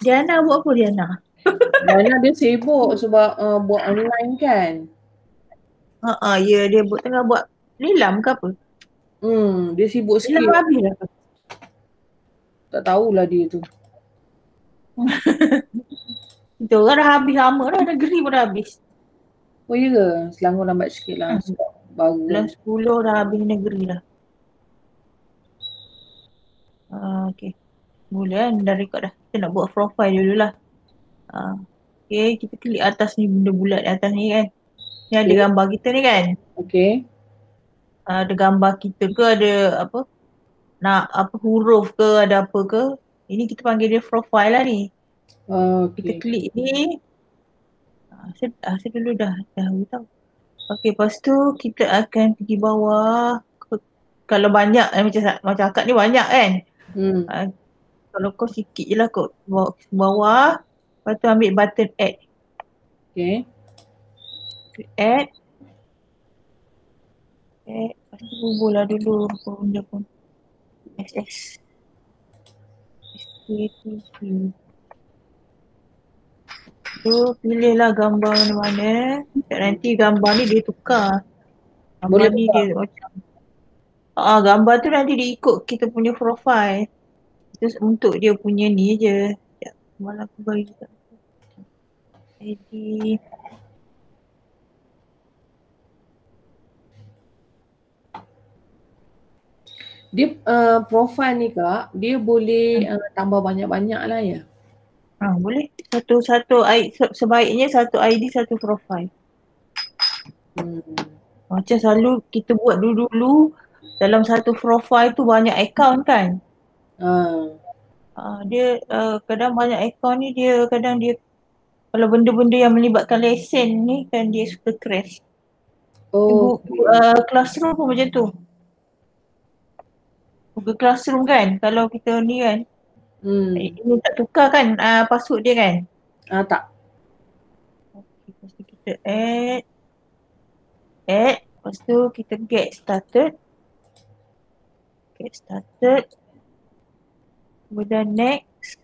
Diana buat apa Diana? Diana dia sibuk sebab uh, buat online kan. Ha ah, ya dia buat tengah buat lilam ke apa? Hmm, dia sibuk sikit. Lilam habis dah. ke? Tak tahulah dia tu. Kita orang dah habis lama dah, negeri pun dah habis. Oh ya ke? Selangor lambat sikit lah Hmm. sebab baru. Bulan kan. 10 dah habis negeri dah. Ah, okay. Mula kan dah record dah. Kita nak buat profile dulu lah. Ah, okay, kita klik atas ni benda bulat atas ni kan. Ni ada Okay. gambar kita ni kan. Okay. Ah, ada gambar kita ke ada apa nak apa huruf ke ada apa ke. Ini kita panggil dia profile lah ni. Kita Okay. klik ni. Ah, saya, ah, saya dulu dah dah tahu. Okey, lepas tu kita akan pergi bawah. Kalau banyak eh, macam macam akak ni banyak kan. Hmm. Ah, kalau kau sikit je lah kau bawa ke bawah. Lepas tu ambil button add. Okay. Add. Add. Lepas tu bubur lah dulu apa benda pun. SS. SKTP. Tu pilihlah gambar mana-mana. Nanti gambar ni dia tukar. Gambar Boleh ni tukar? dia macam Ah, gambar tu nanti dia ikut kita punya profile. Terus untuk dia punya ni je. Sekejap, malah aku bagi kat ID. Dia uh, profile ni kak, dia boleh uh, tambah banyak-banyak lah ya. Ah, boleh. Satu satu I, se- sebaiknya satu ID satu profile. Hmm. Macam selalu kita buat dulu-dulu dalam satu profile tu banyak account kan. Uh, Ah, dia uh, kadang banyak account ni dia kadang dia kalau benda-benda yang melibatkan lesen ni kan dia suka crash. oh, Google, uh, classroom pun macam tu. Google Classroom kan kalau kita ni kan hmm. eh, ini tak tukar kan uh, password dia kan. Ah tak. Okay, lepas tu kita add add lepas tu kita get started get started kemudian next.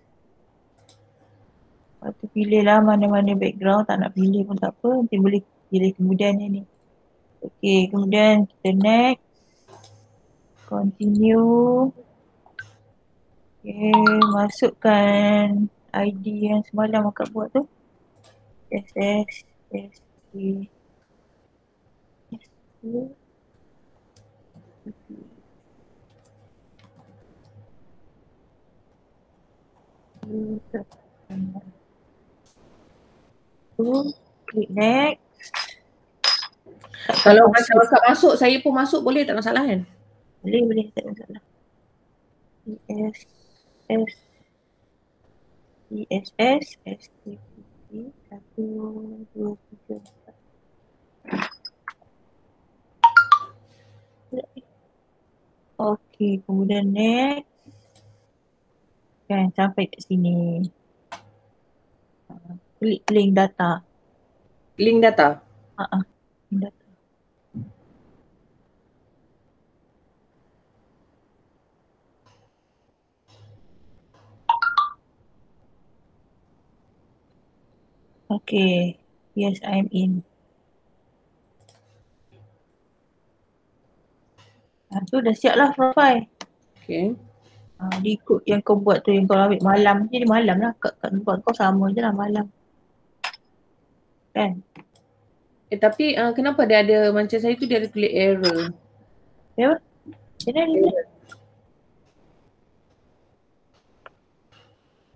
Lepas tu pilih lah mana-mana background. Tak nak pilih pun tak apa. Nanti boleh pilih kemudian ni okay kemudian kita next. Continue. Okay masukkan ID yang semalam akak buat tu. SS SC Tu, klik next. Kalau macam akak masuk, saya pun masuk boleh tak masalah kan? Boleh, boleh, tak masalah. ES, S, ESS, STP, satu, dua, tiga, empat. Okey, kemudian next. Kan, sampai kat sini. Klik link data. Link data. Ha ah, link data. Okay. Yes, I'm in. Ha, tu dah siap lah profile. Okay. Ha, dia ikut yang kau buat tu yang kau ambil malam. Jadi malam lah. Kat, kat tempat kau sama je lah malam. Kan? Eh tapi uh, kenapa dia ada macam saya tu dia ada tulis error. Ya? Macam mana ni?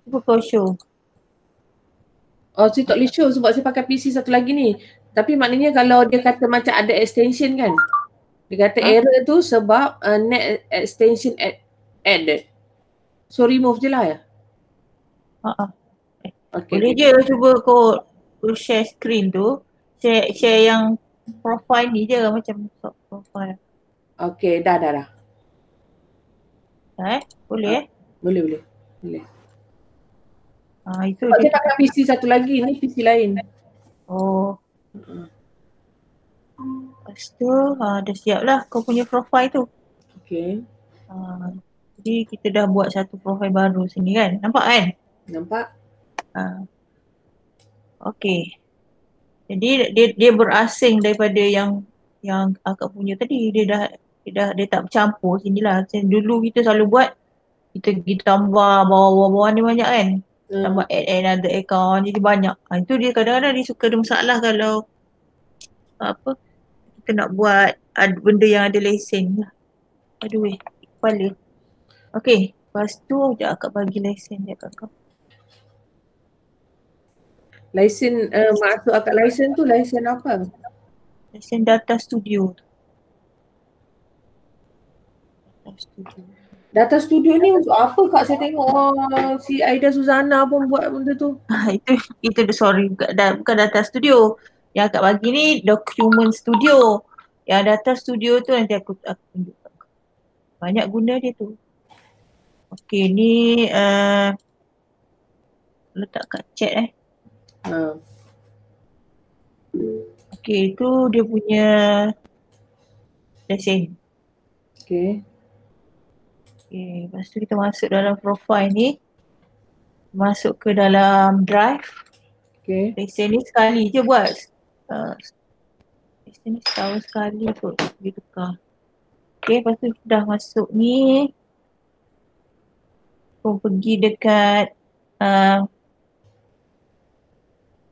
Cuba kau show. Oh saya tak boleh show sebab saya pakai PC satu lagi ni. Tapi maknanya kalau dia kata macam ada extension kan. Dia kata Ha? error tu sebab uh, net extension add, added. So remove je lah ya. Ha ah. Okay. Boleh je cuba kau, kau share screen tu. Share, share yang profile ni je macam profile. Okay dah dah dah. Eh? Boleh eh? Boleh boleh. Boleh. Ha, itu Sebab dia. pakai PC satu lagi ni PC lain. Oh, lepas tu ha, dah siap lah kau punya profile tu. Okay. Ha, jadi kita dah buat satu profile baru sini kan. Nampak kan? Nampak? Ha. Okey. Jadi dia dia berasing daripada yang yang akak punya tadi. Dia dah dia dah dia tak bercampur sinilah. Macam dulu kita selalu buat kita pergi tambah bawah-bawah ni banyak kan. Hmm. Tambah add another account jadi banyak. Ha, itu dia kadang-kadang dia suka ada masalah kalau apa kita nak buat ada benda yang ada lesen lah. Aduh weh, kepala. Okay, lepas tu sekejap akak bagi lesen dia kat kau. Lesen uh, masuk akak lesen tu lesen apa? Lesen data studio tu. Data studio. Data studio ni untuk apa kak saya tengok oh, si Aida Suzana pun buat benda tu. Ah, itu itu the sorry bukan, da, bukan data studio. Yang akak bagi ni document studio. Yang data studio tu nanti aku aku tunjuk. Banyak guna dia tu. Okey ni uh, letak kat chat eh. Ha. Okey itu dia punya lesen. Okay. Okay, lepas tu kita masuk dalam profile ni. Masuk ke dalam drive. Okay. Lesen ni sekali je buat. Uh, lesen ni setahun sekali kot dia tukar. Okay, lepas tu dah masuk ni. Kau pergi dekat uh,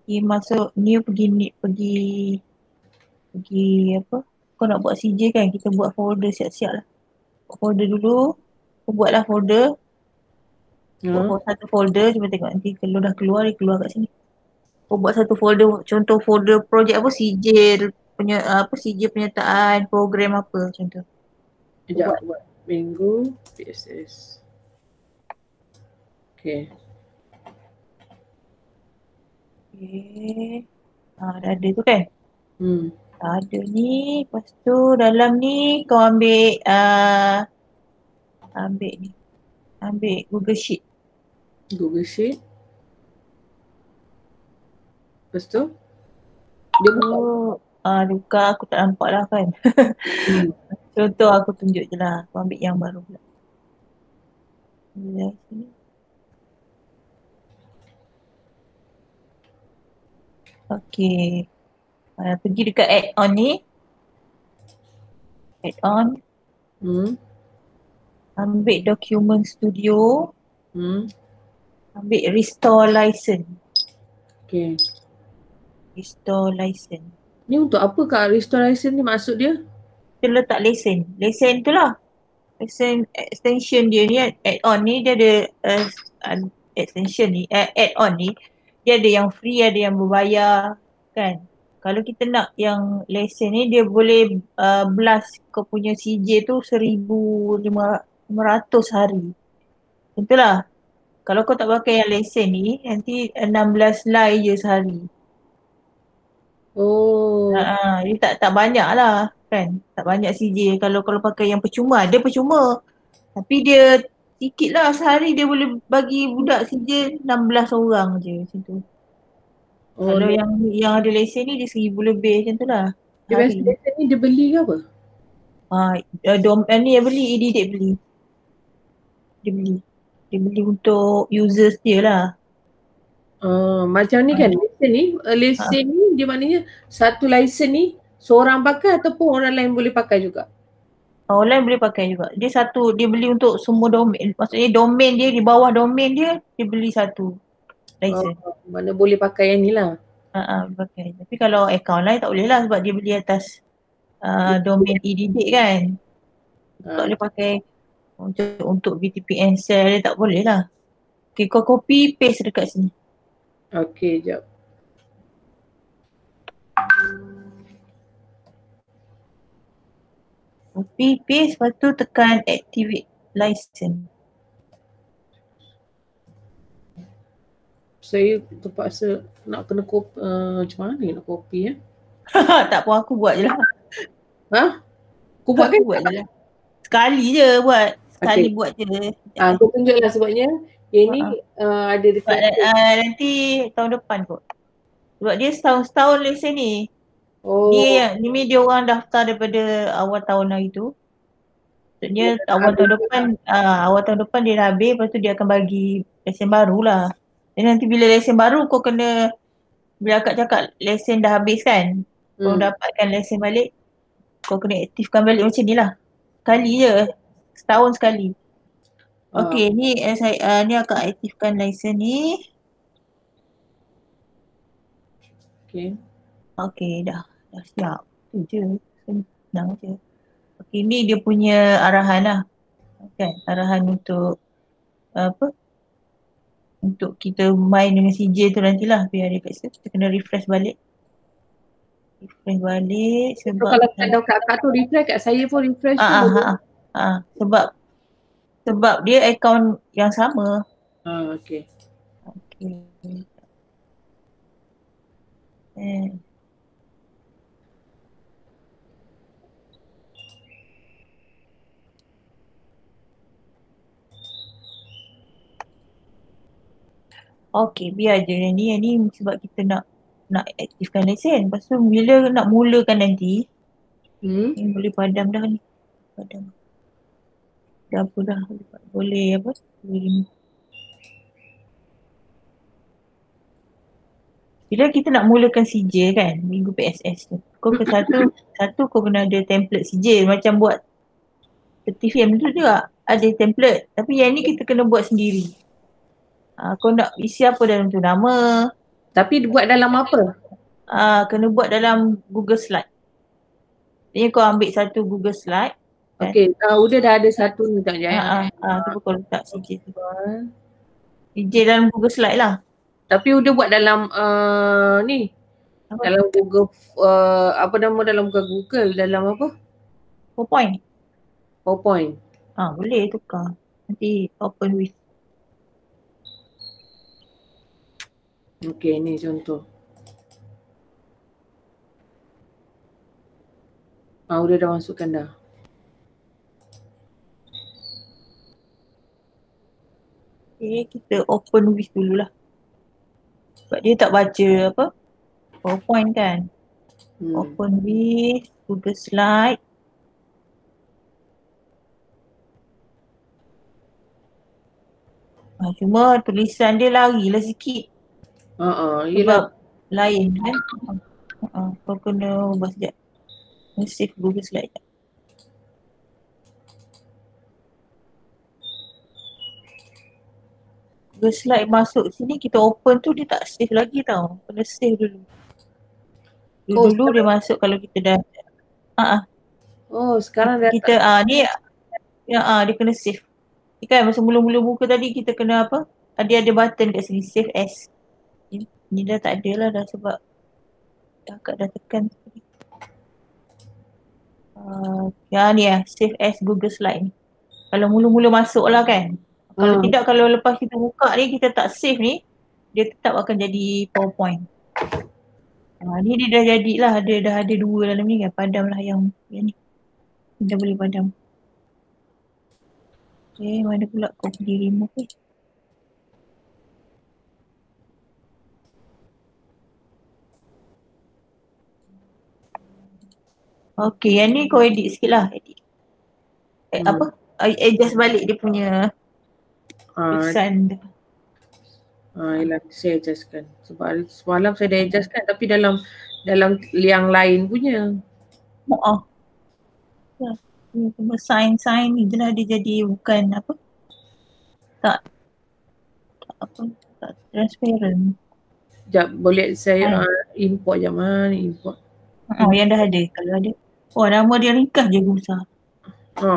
pergi masuk new pergi ni pergi pergi apa? Kau nak buat CJ kan? Kita buat folder siap-siap lah. Buat folder dulu kau buatlah folder. Buat Ha. fol- satu folder cuba tengok nanti kalau dah keluar dia keluar kat sini. Kau buat satu folder contoh folder projek apa? CJ punya apa? CJ penyertaan program apa? Tu. Sekejap buat. minggu PSS. Okay. okay. ha, dah ada tu kan Hmm. dah ada ni lepas tu dalam ni kau ambil uh, ambil ni ambil Google Sheet Google Sheet. Lepas tu? Dia buka. Oh, ah dia buka aku tak nampak lah kan. Hmm. Contoh aku tunjuk je lah. Aku ambil yang baru pula. Dari sini. Okay. Uh, pergi dekat add-on ni. Add-on. Hmm. Ambil document studio. Hmm. Ambil restore license. Okay. Restore license. Ni untuk apa kak restoration ni maksud dia? Kita letak lesen. Lesen tu lah. Lesen extension dia ni add-on ni dia ada uh, uh, extension ni uh, add-on ni dia ada yang free ada yang berbayar kan. Kalau kita nak yang lesen ni dia boleh uh, blast kau punya CJ tu 1500 hari. Itulah. Kalau kau tak pakai yang lesen ni nanti 16 lay je sehari. Oh. Ha, dia tak tak banyak lah kan. Tak banyak CJ kalau kalau pakai yang percuma. Dia percuma. Tapi dia sikit lah sehari dia boleh bagi budak CJ 16 orang je macam tu. Oh, kalau dia, yang yang ada lesen ni dia seribu lebih macam tu lah. dia restoration ni dia beli ke apa? Ha, uh, dom, uh, ni yang beli, EDDate beli. Dia beli. Dia beli untuk users dia lah. Uh, macam ni kan lesen ni, uh, lesen ni dia maknanya satu lesen ni seorang pakai ataupun orang lain boleh pakai juga. Uh, Orang lain boleh pakai juga. Dia satu, dia beli untuk semua domain. Maksudnya domain dia, di bawah domain dia, dia beli satu license. Uh, mana boleh pakai yang ni lah. Ah, boleh pakai. Tapi kalau account lain tak boleh lah sebab dia beli atas uh, domain e-didik kan. Tak Uh, boleh pakai untuk untuk VTPN cell dia tak boleh lah. Okay, kau copy paste dekat sini. okay, jap. Copy paste lepas tu tekan activate license. Saya terpaksa nak kena kopi, uh, macam mana ni nak kopi ya? tak apa aku buat je lah. Ha? Kau buat kan? Aku buat je lah. Sekali je buat. Sekali Okay. buat je. Ah, kau tunjuk lah sebabnya yang ni uh, ada dekat uh, nanti tahun depan kot. Sebab dia setahun-setahun lesen ni. Oh, Dia yang ni dia orang daftar daripada awal tahun hari tu. Maksudnya Dia awal tahun depan ah awal tahun depan dia dah habis lepas tu dia akan bagi lesen baru lah. Dan nanti bila lesen baru kau kena bila akak cakap lesen dah habis kan, hmm. kau dapatkan lesen balik, kau kena aktifkan balik macam ni lah. Sekali je, setahun sekali. Ah. Okey, uh. ni uh, saya uh, ni akak aktifkan lesen ni. Okey. Okey, dah. Siap. Tu je. Senang je. Okey, ni dia punya arahan lah. Kan, arahan untuk apa? untuk kita main dengan CJ tu nantilah biar dia kat situ. Kita kena refresh balik. Refresh balik sebab. So, kalau kalau kat akak tu refresh kat saya pun refresh ah, ah, ah, ah, sebab sebab dia akaun yang sama. Ah, okay. Okay. Eh. Okey, biar je yang ni. Yang ni sebab kita nak nak aktifkan lesen. Lepas tu bila nak mulakan nanti, hmm? ni boleh padam dah ni. Padam. Dah apa dah. Boleh apa? Boleh Bila kita nak mulakan CJ kan, minggu PSS tu. Kau ke satu, satu kau kena ada template CJ macam buat certificate tu juga ada template. Tapi yang ni kita kena buat sendiri. Uh, kau nak isi apa dalam tu nama. Tapi buat dalam apa? Uh, kena buat dalam Google Slide. Ini kau ambil satu Google Slide. Okay, uh, udah dah ada satu ni tak jaya. Ah, uh, uh, kau letak CJ tu. CJ dalam Google Slide lah. Tapi udah buat dalam uh, ni. Apa? Dalam Google, uh, apa nama dalam bukan Google, dalam apa? PowerPoint. PowerPoint. Ah, boleh tukar. Nanti open with Okey, ni contoh. Ah, udah dah masukkan dah. Okay, kita open with dululah. Sebab dia tak baca apa? PowerPoint kan? Hmm. Open with, Google Slide. Ah, cuma tulisan dia larilah sikit. Ha uh, uh, lain kan. Uh, kau kena ubah sekejap. Save Google Slide. Google Slide masuk sini kita open tu dia tak save lagi tau. Kena save dulu. Dulu, oh, dulu dia masuk kalau kita dah ah uh, uh. Oh, sekarang dah kita ah uh, ni ya ah uh, dia kena save. Kan masa mula-mula buka tadi kita kena apa? Ada ada button kat sini save as. Ni dah tak ada lah dah sebab dah kat dah tekan. Uh, Ya ni lah save as Google Slide. Ni Kalau mula-mula masuk lah kan. Kalau hmm. tidak kalau lepas kita buka ni kita tak save ni Dia tetap akan jadi powerpoint. Uh, Ni dia dah jadilah ada dah ada dua dalam ni kan padam lah yang, yang ni. Kita boleh padam. Okay mana pula kau pergi remove ni Okay, yang ni kau edit sikit lah. Edit. Eh, hmm. Apa? Adjust balik dia punya tulisan. Ah, uh, ialah saya adjustkan. Sebab semalam saya dah adjustkan tapi dalam dalam yang lain punya. Oh. Ya. Cuma sign-sign ni je lah dia jadi bukan apa. Tak. Tak apa. Tak transparent. Sekejap boleh saya uh, import je mana import. Oh yang dah ada kalau ada. Oh nama dia ringkas je Gusa. Ha.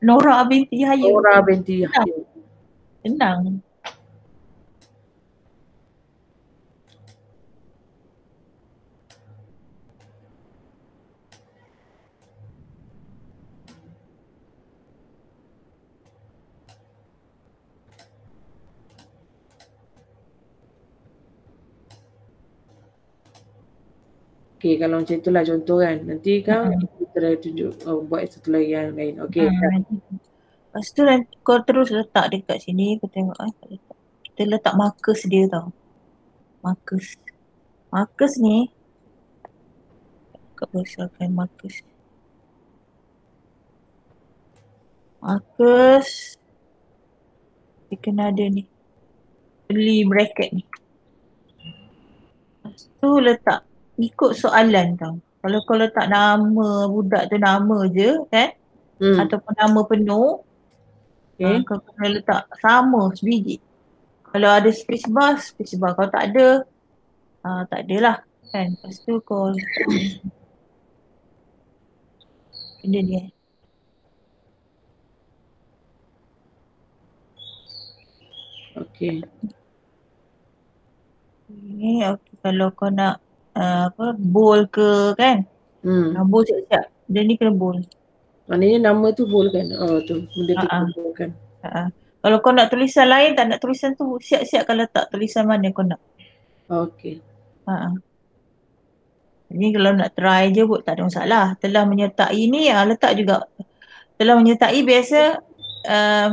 Nora binti Hayu. Nora binti Hayu. Senang. Okay, kalau macam itulah contoh kan. Nanti kan hmm. kita tunjuk oh, buat satu lagi yang lain. Okay. Hmm. Lepas tu nanti kau terus letak dekat sini. Kau tengok eh. Kita letak markers dia tau. Markers. Markers ni. Kau besarkan markers. Markers. Dia kena ada ni. beli bracket ni. Lepas tu letak ikut soalan tau. Kalau kau letak nama budak tu nama je kan Hmm. ataupun nama penuh Okay. okay. kau kena letak sama sebiji. Kalau ada space bar, space bar. Kalau tak ada, uh, tak adalah kan. Lepas tu kau benda ni eh. Okay. Ni okay. kalau kau nak uh, apa bold ke kan. Hmm. Uh, bold siap-siap. Dia ni kena bold. Maknanya nama tu bold kan? Oh tu. Benda tu Ha-ha. bold kan? Uh, kalau kau nak tulisan lain, tak nak tulisan tu, siap-siapkan letak tulisan mana kau nak. Okay. Ha. Ni kalau nak try je pun tak ada masalah. Telah menyertai ni ah letak juga. Telah menyertai biasa uh,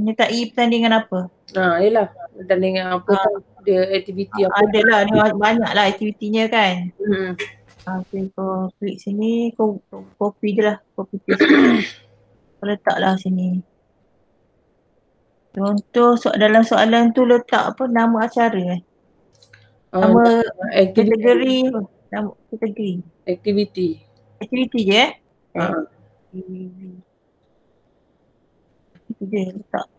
menyertai pertandingan apa? Ha, yelah. Dan dengan apa Ha. tu dia aktiviti apa. Ada lah ni banyak lah aktivitinya kan. Hmm. Ha, okay, kau klik sini, kau, kau copy je lah. Copy paste. kau letak lah sini. Contoh so, dalam soalan tu letak apa nama acara eh. Ah, Nama aktiviti. kategori nama kategori. Aktiviti. Aktiviti je eh. Ha. Itu je letak.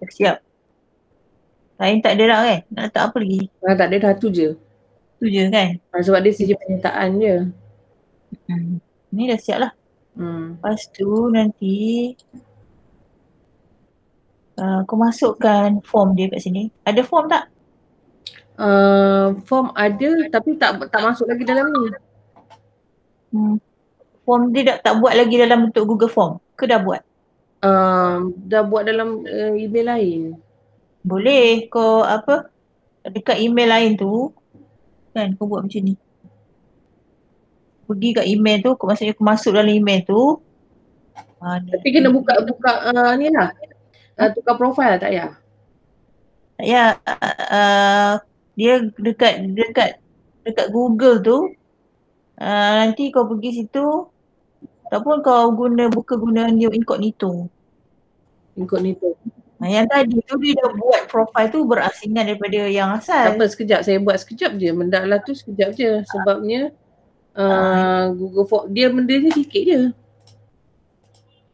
Dah siap. Lain tak ada dah kan? Nak letak apa lagi? Ah, tak ada dah tu je. Tu je kan? Ah, sebab dia saja penyertaan je. Hmm. Ni dah siap lah. Hmm. Lepas tu nanti uh, kau masukkan form dia kat sini. Ada form tak? Uh, form ada tapi tak tak masuk lagi dalam ni. Hmm. Form dia tak, tak buat lagi dalam bentuk Google Form. Ke dah buat? Uh, dah buat dalam uh, email lain. Boleh kau apa dekat email lain tu kan kau buat macam ni. Pergi kat email tu, kau maksudnya kau masuk dalam email tu. Ha, ni. Tapi kena buka buka uh, ni lah. Uh, tukar profile tak ya? Tak ya, uh, dia dekat dekat dekat Google tu uh, nanti kau pergi situ ataupun kau guna buka guna new incognito. Incognito. Ha, yang tadi tu dia dah buat profile tu berasingan daripada yang Tak asal. apa sekejap saya buat sekejap je. Benda lah tu sekejap je sebabnya uh, Google Form dia benda ni sikit je.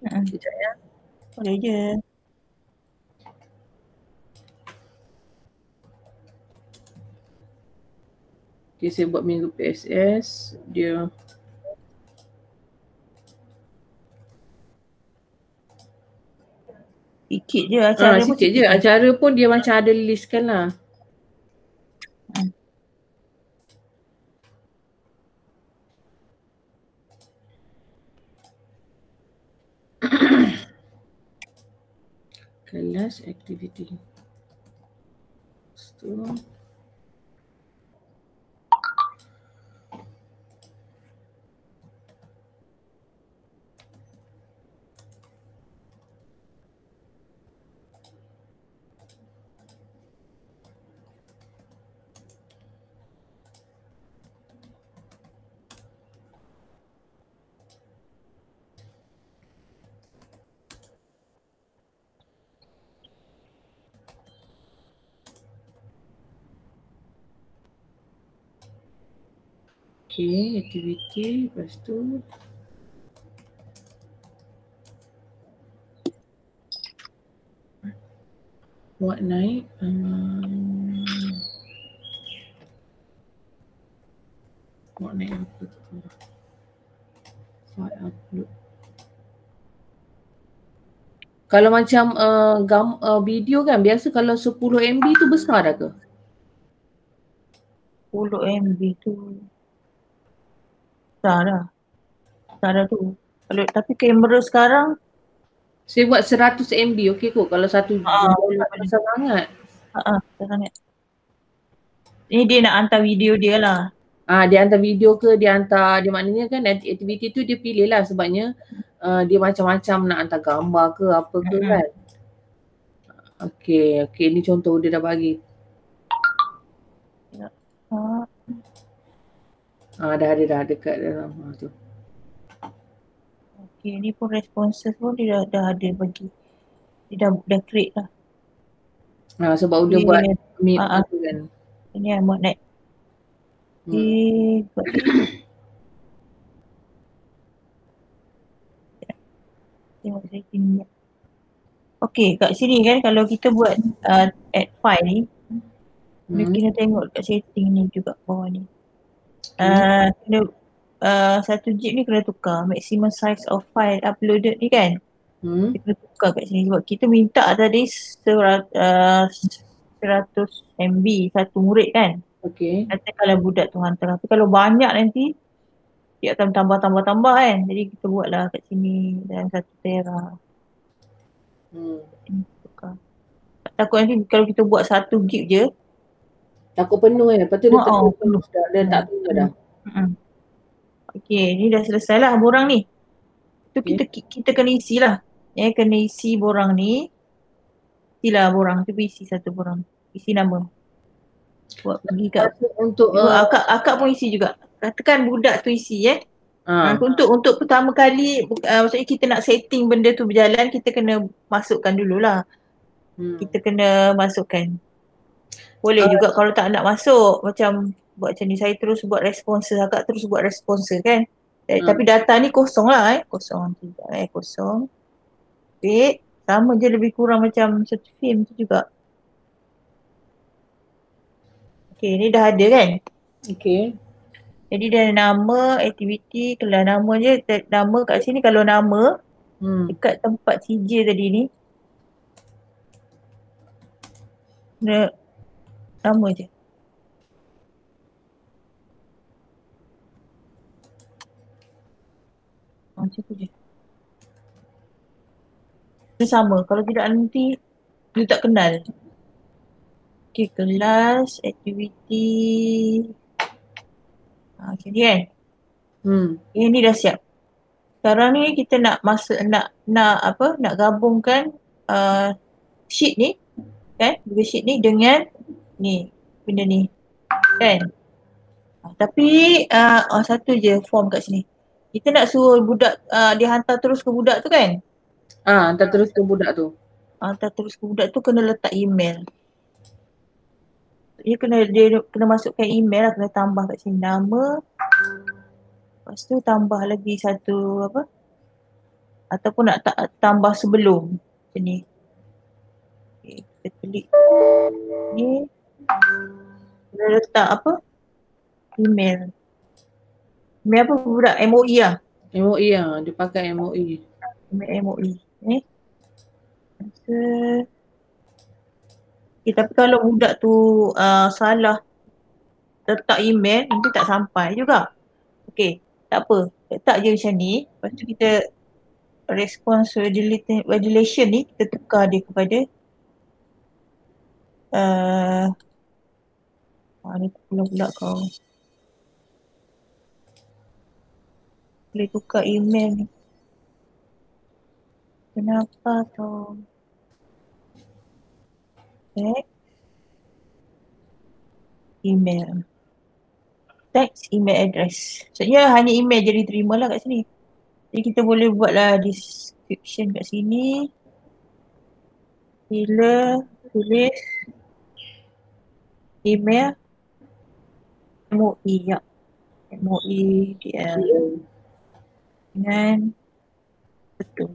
Hmm. Sekejap ya. Boleh je. Okay, saya buat minggu PSS. Dia Sikit je acara pun sikit je. Acara pun dia macam ada list kan lah. Kelas aktiviti. Lepas tu. Okay, aktiviti. Lepas tu. Buat naik. Um, buat naik apa tu? File upload. Kalau macam uh, gam, uh, video kan biasa kalau 10 MB tu besar dah ke? 10 MB tu. Tak dah tu. Kalau tapi kamera sekarang Saya buat 100 MB okey kot kalau satu Ah, besar sangat. ha ah sangat. Ni dia nak hantar video dia lah. Ah dia hantar video ke dia hantar dia maknanya kan aktiviti tu dia pilih lah sebabnya uh, dia macam-macam nak hantar gambar ke apa ke Mm-mm. kan. Okey, okey ni contoh dia dah bagi. Ha. Ah dah ada dah dekat dalam ah, tu. Okay, ni pun responses pun dia dah, dah ada bagi. Dia dah, dah create lah. Ha, sebab dia buat meet Ah, ah. tu kan. Ini yang buat net. Hmm. Buat. Tengok saya sini. Okay, kat sini kan kalau kita buat uh, add file ni, hmm. Hmm. kena tengok kat setting ni juga bawah ni. Uh, kena uh, satu gig ni kena tukar maximum size of file uploaded ni kan. Hmm. Kita kena tukar kat sini sebab kita minta tadi serat, uh, 100 MB satu murid kan. Okay. Kata kalau budak tu hantar. Tapi kalau banyak nanti dia akan tambah-tambah-tambah kan. Jadi kita buatlah kat sini dalam satu tera. Hmm. Tukar. Takut nanti kalau kita buat satu gig je. Takut penuh kan. Lepas tu dia Oh, terus oh. penuh dah. Dia tak tunggu dah. Mm-mm. Okay ni dah selesai lah borang ni. Tu Okay. kita kita kena isi lah. Eh kena isi borang ni. Isilah borang tu isi satu borang. Isi nama. Buat pergi kat Untuk uh, uh, akak akak pun isi juga. Katakan budak tu isi eh. ah, Ha. Untuk untuk pertama kali uh, maksudnya kita nak setting benda tu berjalan kita kena masukkan dululah. hmm. Kita kena masukkan. Boleh Ah. juga kalau tak nak masuk macam buat macam ni saya terus buat responser akak terus buat responser kan. Eh, Hmm. Tapi data ni kosong lah eh. Kosong tidak eh kosong. Wait, sama je lebih kurang macam satu film tu juga. Okay ni dah ada kan. Okay. Jadi dia nama, aktiviti, kalau nama je, nama kat sini kalau nama Hmm. dekat tempat CJ tadi ni. Kena nama je. Ah, Macam tu je. Dia sama. Kalau tidak nanti dia tak kenal. Okay, kelas, aktiviti. Ha, macam ni kan. Hmm. Yang ni dah siap. Sekarang ni kita nak masuk nak nak apa nak gabungkan uh, sheet ni kan dua sheet ni dengan ni benda ni kan. Uh, tapi uh, oh, satu je form kat sini. Kita nak suruh budak uh, dia hantar terus ke budak tu kan. Ah, hantar terus ke budak tu. Hantar terus ke budak tu kena letak email. Dia kena dia kena masukkan email lah kena tambah kat sini nama Lepas tu tambah lagi satu apa ataupun nak ta- tambah sebelum macam ni. Okay, kita klik ni kita letak apa email. Email apa budak MOE lah. MOE ah, dia pakai MOE. Email MOE. Eh. Masa okay, tapi kalau budak tu uh, salah letak email nanti tak sampai juga. Okey, tak apa. Letak je macam ni. Lepas tu kita response validation ni kita tukar dia kepada uh, ah, ni pula pula kau. Boleh tukar email ni. Kenapa tu? Text. Email. Text email address. Maksudnya hanya email je diterima lah kat sini. Jadi kita boleh buatlah description kat sini. Bila tulis email MOE ya. MOE DL dengan betul.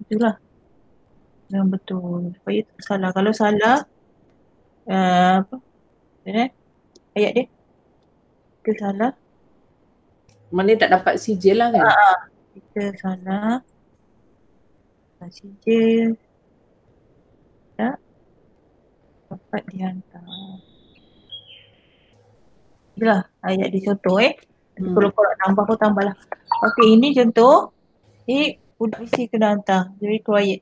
Itulah. Yang betul. Supaya tak salah. Kalau salah, uh, apa? Eh? Ayat dia. Kita salah. Mana tak dapat sijil lah kan? Kita salah. Kasih je. Tak. Dapat dihantar. Itulah ayat dia contoh eh. Hmm. kalau kau nak tambah kau tambahlah. Okey ini contoh. Ni budak mesti kena hantar. Jadi quiet.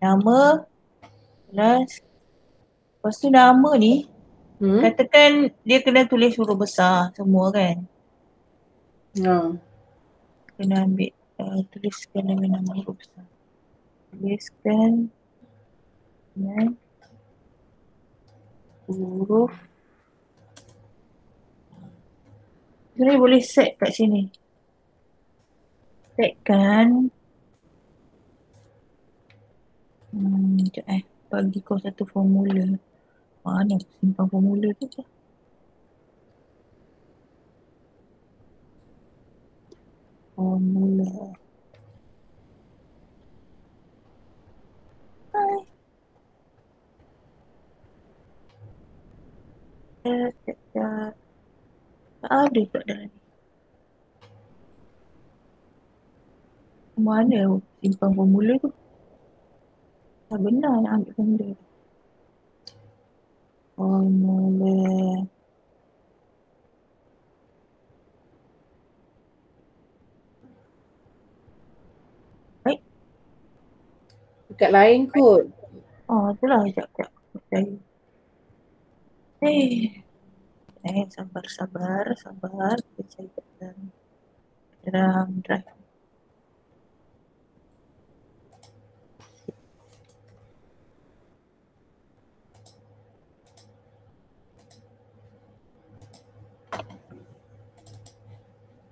Nama. Kelas. Lepas tu nama ni. Hmm? Katakan dia kena tulis huruf besar semua kan. Ha. Kena ambil. Uh, tuliskan dengan nama huruf besar. Tuliskan. Dengan huruf Sebenarnya boleh set kat sini. Setkan. Hmm, sekejap eh. Bagi kau satu formula. Mana simpan formula tu ke? Formula. Hai. Eh. Tak ada kat dalam ni. Mana simpan formula tu? Tak benar nak ambil formula tu. Formula. Baik. Dekat lain kot. Oh, itulah sekejap, sekejap. Eh. Eh, sabar, sabar, sabar. Kita dalam, dalam drive.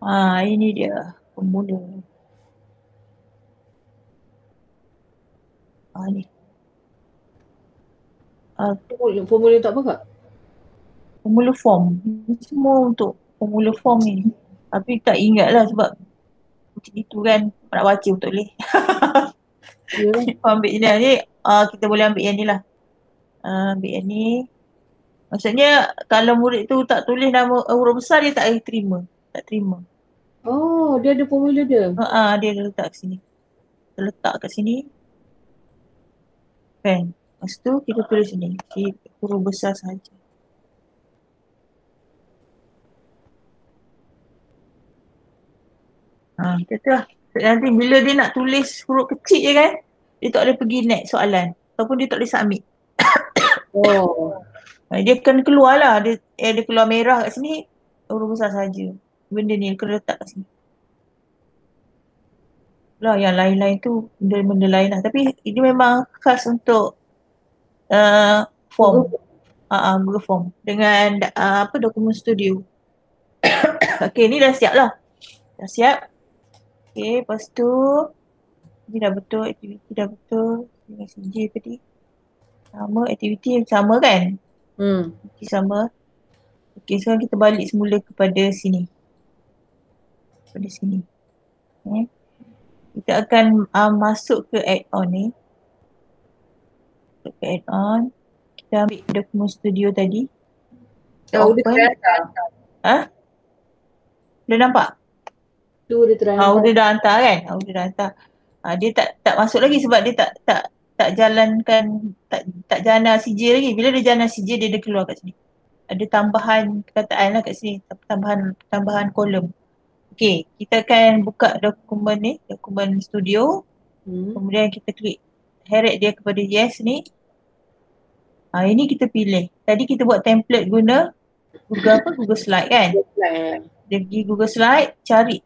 Ah, ini dia formula. Ah, ni. Ah, Formula, formula untuk apa kak? Formula form. Ni semua untuk formula form ni. Tapi tak ingat lah sebab macam itu kan nak baca tak boleh. Kau ambil ni, ni uh, kita boleh ambil yang ni lah. Uh, ambil yang ni. Maksudnya kalau murid tu tak tulis nama uh, huruf besar dia tak boleh terima. Tak terima. Oh, dia ada formula dia. Ha uh, dia letak kat sini. Kita letak kat sini. Kan? Lepas tu kita tulis sini. Si huruf besar sahaja. Ha, kita tu lah. Nanti bila dia nak tulis huruf kecil je kan, dia tak boleh pergi next soalan. Ataupun dia tak boleh submit. Oh. Ha, dia akan keluar lah. Dia, eh, dia keluar merah kat sini, huruf besar saja. Benda ni kena letak kat sini. Lah yang lain-lain tu benda-benda lain lah. Tapi ini memang khas untuk uh, form. Uh, uh, Google Form. Dengan uh, apa dokumen studio. okay ni dah siap lah. Dah siap. Okay lepas tu ni dah betul, aktiviti dah betul. Dengan CJ tadi. Sama, aktiviti sama kan? Hmm. Aktiviti sama. Okay sekarang kita balik semula kepada sini. Kepada sini. Okay. Kita akan uh, masuk ke add-on ni. Masuk ke add-on. Kita ambil dokumen studio tadi. Kita Oh, open. terhantar. Ha? Dah nampak? Tu dia terhantar. Ah, Udah dah hantar kan? Ah, Udah dah hantar. Ah, dia tak tak masuk lagi sebab dia tak tak tak jalankan tak tak jana CJ lagi. Bila dia jana CJ dia dah keluar kat sini. Ada tambahan perkataan lah kat sini. Tambahan tambahan kolom. Okey, kita akan buka dokumen ni, dokumen studio. Hmm. Kemudian kita klik heret dia kepada yes ni. Ha, ini kita pilih. Tadi kita buat template guna Google apa? Google Slide kan? Plan. Dia pergi Google Slide, cari.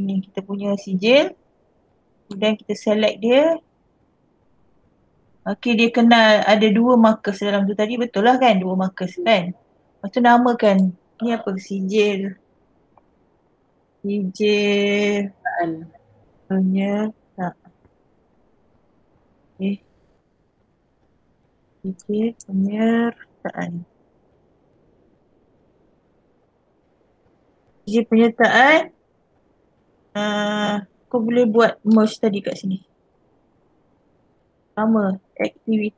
Ini kita punya sijil. Kemudian kita select dia. Okey, dia kenal ada dua markers dalam tu tadi. Betul lah kan? Dua markers kan? Lepas tu namakan. Ni apa? Sijil. Sijil Kan. penyertaan. Okey. Sijil penyertaan. Sijil penyertaan. Uh, kau boleh buat merge tadi kat sini. Sama, activity.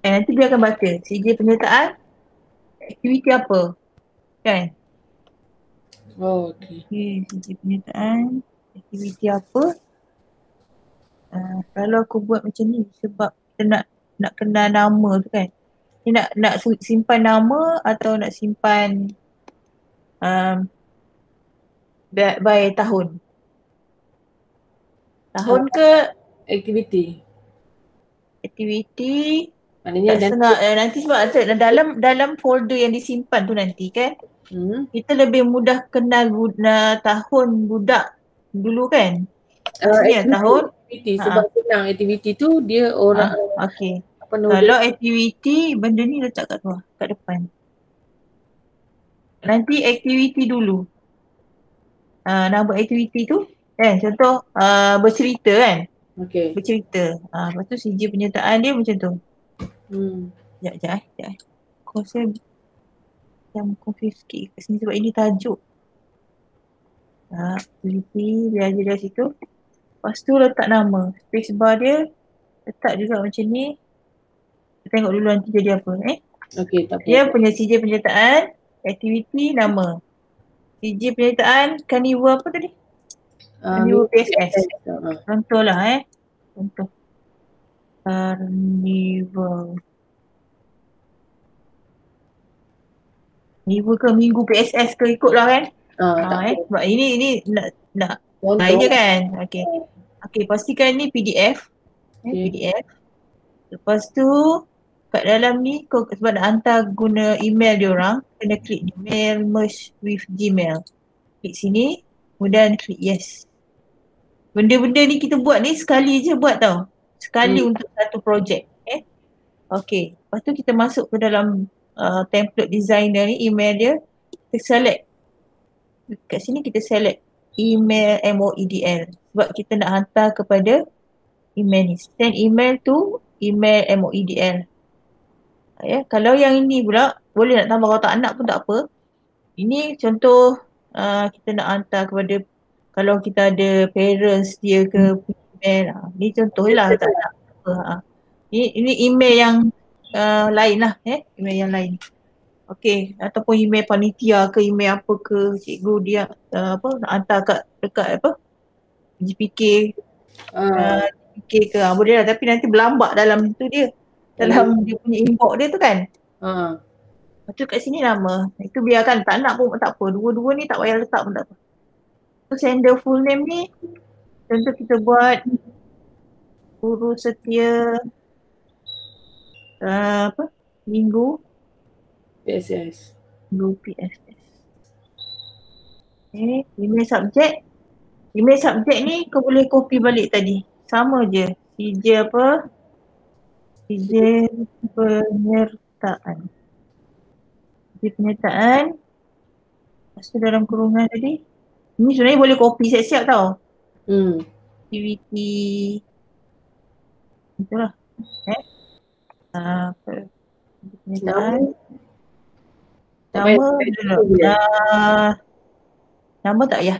Eh, nanti dia akan baca. CJ penyertaan, aktiviti apa? Kan? Oh, okay. CJ penyertaan, aktiviti apa? Uh, kalau aku buat macam ni sebab kita nak nak kenal nama tu kan. Ni nak nak simpan nama atau nak simpan um, by, by tahun? Tahun ke Aktiviti. aktiviti Maknanya dan setengah eh, nanti sebab dalam dalam folder yang disimpan tu nanti kan hmm. kita lebih mudah kenal budak, tahun budak dulu kan Uh, ya, tahun aktiviti sebab senang aktiviti tu dia orang ah, okey Kalau aktiviti, benda ni letak kat bawah, kat depan. Nanti aktiviti dulu. Uh, nama aktiviti tu, kan contoh uh, bercerita kan. Okay. Bercerita. Uh, lepas tu CJ penyertaan dia macam tu. Hmm. Sekejap, sekejap eh. Eh. Aku rasa macam confuse sikit kat sini sebab ini tajuk. Uh, aktiviti, dia ada dari situ. Lepas tu letak nama. Space bar dia letak juga macam ni. Kita tengok dulu nanti jadi apa eh. Okay, tak apa. Dia punya CJ penyertaan, aktiviti, nama. CJ penyertaan, carnival apa tadi? Ah, Carnival PSS. ah. Contoh lah eh. Contoh. Carnival. Carnival ke minggu PSS ke ikut lah kan. Tak Ha, eh. Sebab ini ini nak nak lain je kan. Okay. Okay pastikan ni PDF. Eh, Okay. PDF. Lepas tu kat dalam ni kau sebab nak hantar guna email dia orang kena klik ni mail merge with Gmail. Klik sini kemudian klik yes. Benda-benda ni kita buat ni sekali je buat tau. Sekali Hmm. untuk satu projek. Eh. Okay. Lepas tu kita masuk ke dalam uh, template designer ni email dia. Kita select. Kat sini kita select email MOEDL. Sebab kita nak hantar kepada email ni. Send email to email MOEDL. Ya, kalau yang ini pula boleh nak tambah kalau tak nak pun tak apa. Ini contoh uh, kita nak hantar kepada kalau kita ada parents dia ke email. Ha. Ni contoh lah tak nak apa. Ha. Ini, ini email yang uh, lain lah eh. Email yang lain. Okey, ataupun email panitia ke email apa ke cikgu dia uh, apa nak hantar kat dekat apa GPK Ah, uh, GPK ke ha, boleh lah tapi nanti berlambak dalam tu dia dalam dia punya inbox dia tu kan. ah. Lepas tu kat sini nama. Itu biarkan tak nak pun tak apa. Dua-dua ni tak payah letak pun tak apa. So sender full name ni contoh kita buat guru setia uh, apa minggu PSS. minggu PSS. Okay, email subjek. Email subjek ni kau boleh copy balik tadi. Sama je. CJ apa? CJ penyertaan. CJ penyertaan. Lepas tu dalam kurungan tadi. Ni sebenarnya boleh copy siap-siap tau. Hmm. Activity. Itulah. Eh? Uh, apa? Penyertaan. Tak Nama. Uh, nama tak payah.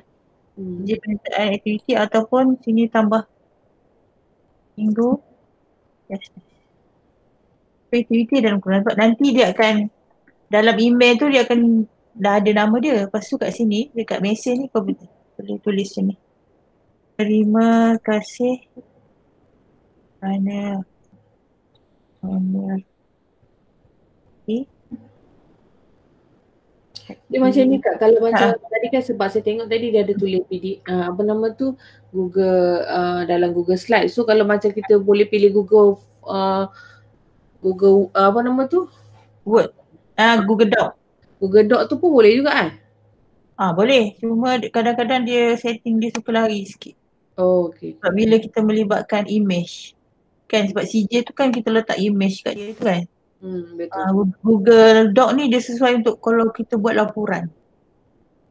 Hmm. Dia penyertaan aktiviti ataupun sini tambah minggu. Yes. Aktiviti dalam kurungan sebab nanti dia akan dalam email tu dia akan dah ada nama dia. Lepas tu kat sini dekat mesej ni kau boleh, boleh tulis sini. Terima kasih kerana mengerti Dia macam ni kak, kalau macam Ha. tadi kan sebab saya tengok tadi dia ada tulis PD, uh, apa nama tu Google uh, dalam Google Slide. So kalau macam kita boleh pilih Google uh, Google uh, apa nama tu Word. Ah Google Doc. Google Doc tu pun boleh juga kan? Ah boleh. Cuma kadang-kadang dia setting dia suka lari sikit. Oh okay. Sebab bila kita melibatkan image. Kan sebab CJ tu kan kita letak image kat dia tu kan. Hmm, betul. Uh, Google Doc ni dia sesuai untuk kalau kita buat laporan.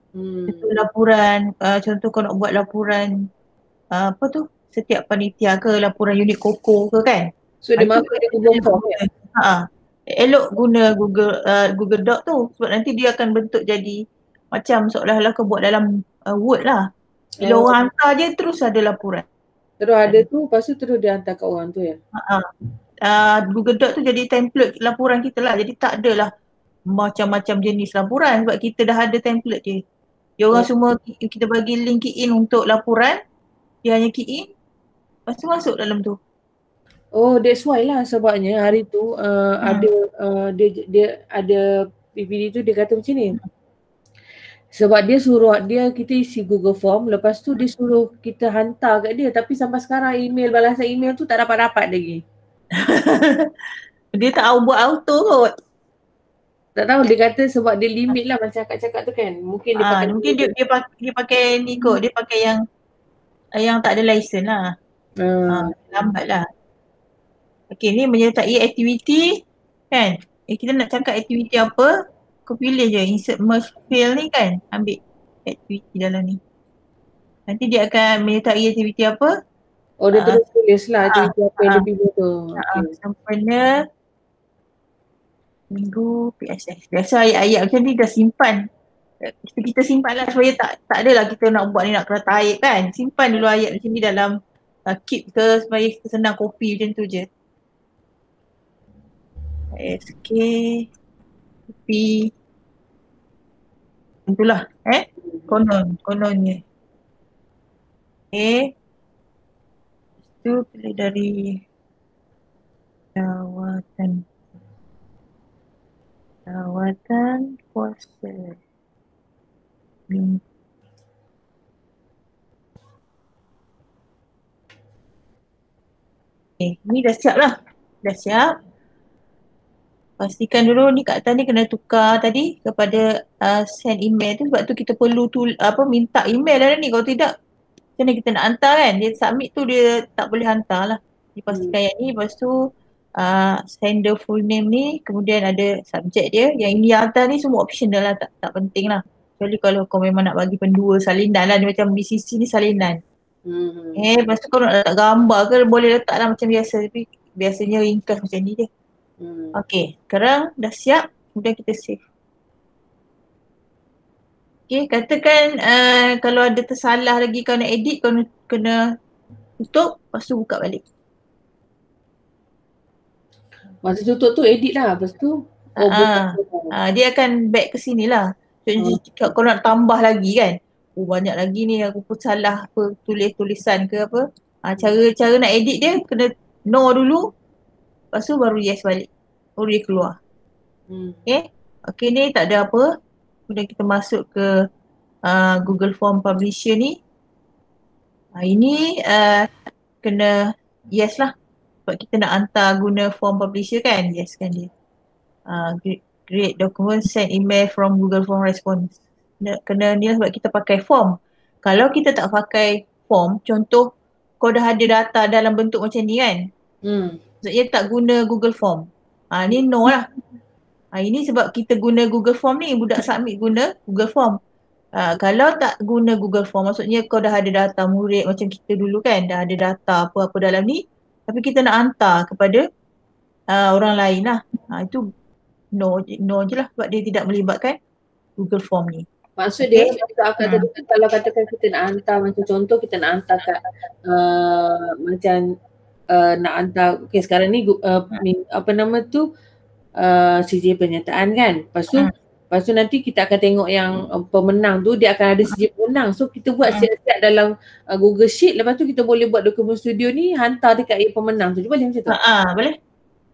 Hmm. Contoh laporan, uh, contoh kau nak buat laporan uh, apa tu? Setiap panitia ke laporan unit koko ke kan? So dia masuk dia Google Form ya? Ha. Elok guna Google uh, Google Doc tu sebab nanti dia akan bentuk jadi macam seolah-olah kau buat dalam uh, Word lah. Bila Oh. orang hantar je terus ada laporan. Terus ada tu, lepas tu terus dia hantar kat orang tu ya? Ha. Uh, Google Doc tu jadi template laporan kita lah. Jadi tak adalah macam-macam jenis laporan sebab kita dah ada template dia. Dia orang Oh. semua ki- kita bagi link key in untuk laporan. Dia hanya key in. Lepas tu masuk dalam tu. Oh that's why lah sebabnya hari tu uh, Hmm. ada uh, dia dia ada PPD tu dia kata macam ni. Sebab dia suruh dia kita isi Google Form lepas tu dia suruh kita hantar kat dia tapi sampai sekarang email balasan email tu tak dapat dapat lagi. Dia tak buat auto kot. Tak tahu dia kata sebab dia limit lah macam cakap-cakap tu kan. Mungkin dia Ah, pakai mungkin dia dia pakai, dia pakai ni kot. Dia pakai yang yang tak ada lisen lah. uh, Ah, lambat lah. Okay ni menyertai aktiviti kan. Eh, kita nak cakap aktiviti apa, kau pilih je insert merge field ni kan. Ambil aktiviti dalam ni. Nanti dia akan menyertai aktiviti apa. Oh dia Ah. terus tulis lah aktiviti apa yang ah. dia pilih tu. Okay. Okay. Sempena minggu PSS. Biasa ayat-ayat macam ni dah simpan. Kita, kita simpan lah supaya tak tak adalah kita nak buat ni nak kena tarik kan. Simpan dulu ayat macam ni dalam uh, keep ke supaya kita senang copy macam tu je. SK copy Itulah eh konon kononnya. Okay. Itu pilih dari jawatan jawatan kuasa Min- Okay, ni dah siap lah. Dah siap. Pastikan dulu ni kat atas ni kena tukar tadi kepada uh, send email tu. Sebab tu kita perlu tu apa minta email lah ni. Kalau tidak mana kita nak hantar kan? Dia submit tu dia tak boleh hantar lah. Dipastikan yang ni. Lepas tu uh, sender full name ni. Kemudian ada subjek dia. Yang ini yang atas ni semua optional lah. Tak, tak penting lah. Kecuali kalau kau memang nak bagi pendua salinan lah. Dia macam BCC ni salinan. Hmm. eh lepas tu kau nak letak gambar ke boleh letak lah macam biasa. Tapi biasanya ringkas macam ni je Hmm. Okay, sekarang dah siap, kemudian kita save. Okay, katakan uh, kalau ada tersalah lagi kau nak edit, kau kena tutup, lepas tu buka balik. Masa tutup tu edit lah. Lepas tu. Oh, buka. Uh, dia akan back ke sini lah. Jadi hmm. kau nak tambah lagi kan, oh banyak lagi ni aku pun salah apa, tulis tulisan ke apa. Uh, cara cara nak edit dia, kena no dulu, lepas tu baru yes balik. Baru dia keluar. Hmm. Okay. Okay ni tak ada apa. Kemudian kita masuk ke uh, Google Form Publisher ni. Uh, ini uh, kena yes lah. Sebab kita nak hantar guna form publisher kan. Yes kan dia. Uh, create, create document send email from Google Form response. Kena, kena ni lah sebab kita pakai form. Kalau kita tak pakai form, contoh kau dah ada data dalam bentuk macam ni kan. Hmm. Maksudnya tak guna Google Form. Ah ni no lah. Ah ini sebab kita guna Google Form ni budak submit guna Google Form. Ah kalau tak guna Google Form maksudnya kau dah ada data murid macam kita dulu kan dah ada data apa-apa dalam ni tapi kita nak hantar kepada uh, orang lain lah. Ah itu no no je lah sebab dia tidak melibatkan Google Form ni. Maksud dia, Okay. maksud akak Hmm. tadi kalau katakan kita nak hantar macam contoh kita nak hantar kat uh, macam uh, nak hantar, okay sekarang ni uh, min, apa nama tu uh, CJ penyertaan kan. Lepas tu, Hmm. lepas tu nanti kita akan tengok yang uh, pemenang tu dia akan ada CJ pemenang. So kita buat Hmm. siap-siap dalam uh, Google Sheet lepas tu kita boleh buat dokumen studio ni hantar dekat yang pemenang tu. Boleh macam tu? Ha ah boleh.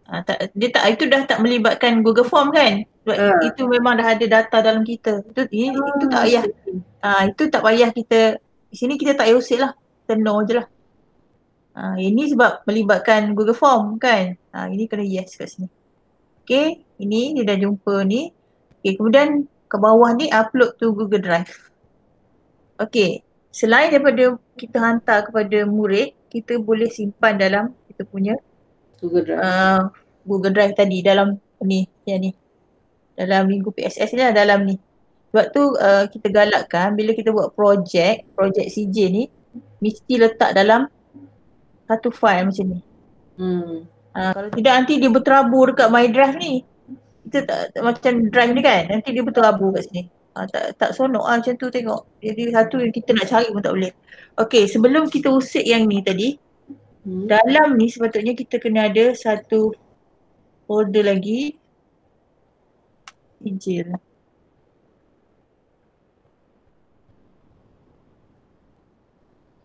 Ah tak dia tak itu dah tak melibatkan Google Form kan? Sebab Ah. itu memang dah ada data dalam kita. Itu ini, itu tak payah Ah itu tak payah kita di sini kita tak payah usik lah. No je lah. Ah ini sebab melibatkan Google Form kan. Ah ini kena yes kat sini. Okay, ini dia dah jumpa ni. Okay, kemudian ke bawah ni upload to Google Drive. Okay, selain daripada kita hantar kepada murid, kita boleh simpan dalam kita punya Google Drive. uh, Google Drive tadi dalam ni yang ni dalam minggu PSS ni lah dalam ni sebab tu uh, kita galakkan bila kita buat projek projek CJ ni mesti letak dalam satu file macam ni Hmm. uh, kalau tidak nanti dia berterabur dekat my drive ni kita tak, tak macam drive ni kan nanti dia berterabur kat sini uh, tak tak sonok lah macam tu tengok jadi satu yang kita nak cari pun tak boleh Okay sebelum kita usik yang ni tadi Hmm. dalam ni sepatutnya kita kena ada satu folder lagi Injil.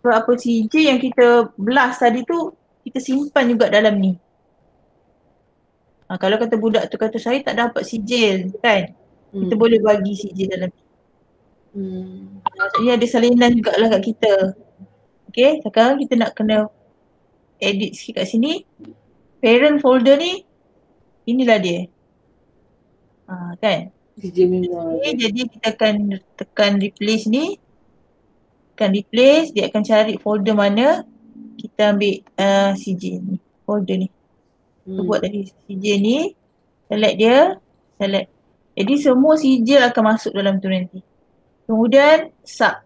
Apa CJ yang kita blast tadi tu kita simpan juga dalam ni. Ha, kalau kata budak tu kata saya tak dapat sijil kan Hmm. kita boleh bagi sijil dalam ni. Hmm. Maksudnya ada salinan jugalah kat kita. Okay, sekarang kita nak kena edit sikit kat sini. Parent folder ni, inilah dia. Ha, kan? Okay, jadi kita akan tekan replace ni. Tekan replace, dia akan cari folder mana. Kita ambil uh, CJ ni, folder ni. Kita buat tadi sijil ni, select dia, select. Jadi semua sijil akan masuk dalam tu nanti. Kemudian sub.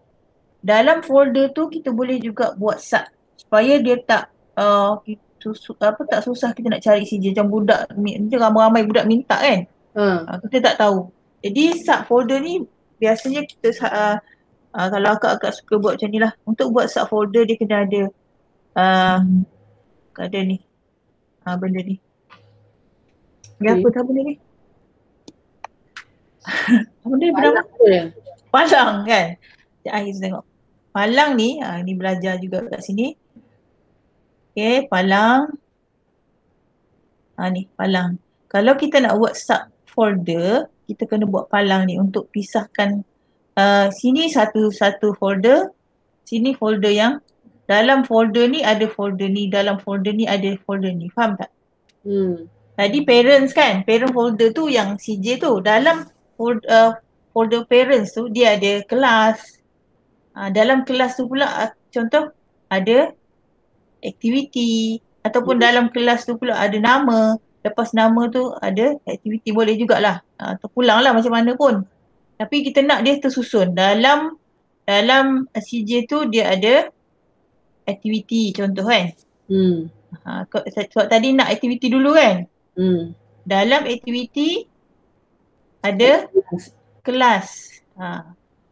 Dalam folder tu kita boleh juga buat sub supaya dia tak uh, susu, apa tak susah kita nak cari sijil macam budak macam ramai-ramai budak minta kan. Ha. Uh, kita tak tahu. Jadi sub folder ni biasanya kita uh, uh, kalau akak-akak suka buat macam ni lah. Untuk buat sub folder dia kena ada uh, ada ni. Uh, benda ni. Ni apa tak benda ni? benda ni benda Palang kan? Sekejap ah, kita tengok. Palang ni, ha, ni belajar juga kat sini. Okay, palang. Ha ni, palang. Kalau kita nak buat sub folder, kita kena buat palang ni untuk pisahkan uh, sini satu satu folder, sini folder yang dalam folder ni ada folder ni, dalam folder ni ada folder ni. Faham tak? Hmm. Tadi parents kan, parent folder tu yang CJ tu. Dalam folder, uh, folder parents tu dia ada kelas. Uh, dalam kelas tu pula uh, contoh ada aktiviti ataupun hmm. dalam kelas tu pula ada nama. Lepas nama tu ada aktiviti boleh jugalah. Uh, terpulang lah macam mana pun. Tapi kita nak dia tersusun. Dalam dalam CJ tu dia ada aktiviti contoh kan. Hmm. Ha, sebab tadi nak aktiviti dulu kan. Hmm. Dalam aktiviti ada kelas. Ha.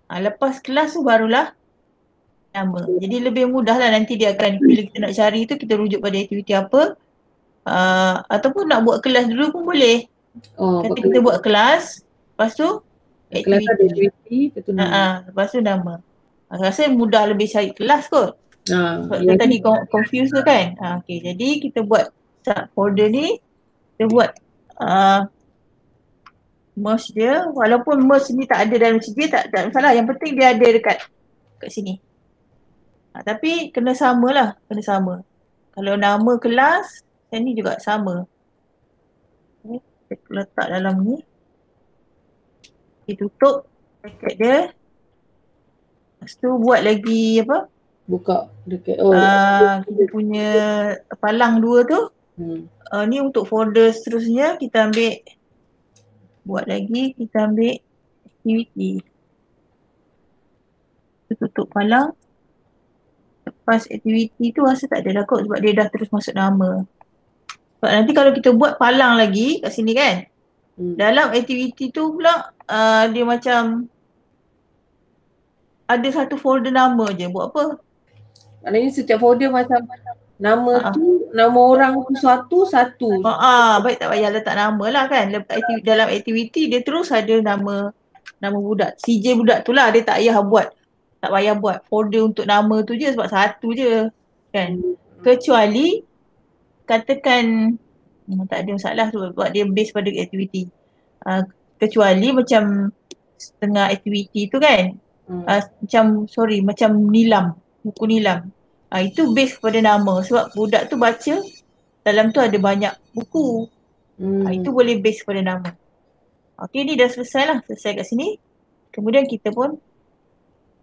ha. lepas kelas tu barulah nama. Jadi lebih mudah lah nanti dia akan bila kita nak cari tu kita rujuk pada aktiviti apa. Uh, ataupun nak buat kelas dulu pun boleh. Oh, Nanti kita buat kelas, lepas tu aktiviti. Kelas aktiviti, lepas tu nama. Ha, ha, lepas tu nama. Ha, rasa mudah lebih cari kelas kot. Ha, Sebab ya, tadi confused tu kan. Ha, okay, jadi kita buat folder ni, kita buat uh, merge dia. Walaupun merge ni tak ada dalam CJ tak, tak masalah. Yang penting dia ada dekat kat sini. Ha, tapi kena sama lah. Kena sama. Kalau nama kelas yang ni juga sama. Okay, kita letak dalam ni kita tutup bracket dia. Lepas tu buat lagi apa? Buka dekat oh. Uh, kita punya palang dua tu. Hmm. uh, ni untuk folder seterusnya. Kita ambil buat lagi kita ambil aktiviti tutup palang. Lepas aktiviti tu rasa tak ada lah kot sebab dia dah terus masuk nama. Sebab nanti kalau kita buat palang lagi kat sini kan hmm. dalam aktiviti tu pula uh, dia macam ada satu folder nama je buat apa maknanya setiap folder macam Nama uh tu, nama orang tu satu, satu. Ah, uh baik tak payah letak nama lah kan. Aktiviti, dalam aktiviti dia terus ada nama nama budak. CJ budak tu lah dia tak payah buat. Tak payah buat folder untuk nama tu je sebab satu je. Kan. Kecuali katakan hmm, tak ada masalah tu sebab dia base pada aktiviti. Uh, kecuali macam setengah aktiviti tu kan. Hmm. Uh, macam sorry macam nilam. Buku nilam. Ha, itu base kepada nama sebab budak tu baca dalam tu ada banyak buku. Hmm. Ha, itu boleh base kepada nama. Okey ni dah selesai lah. Selesai kat sini. Kemudian kita pun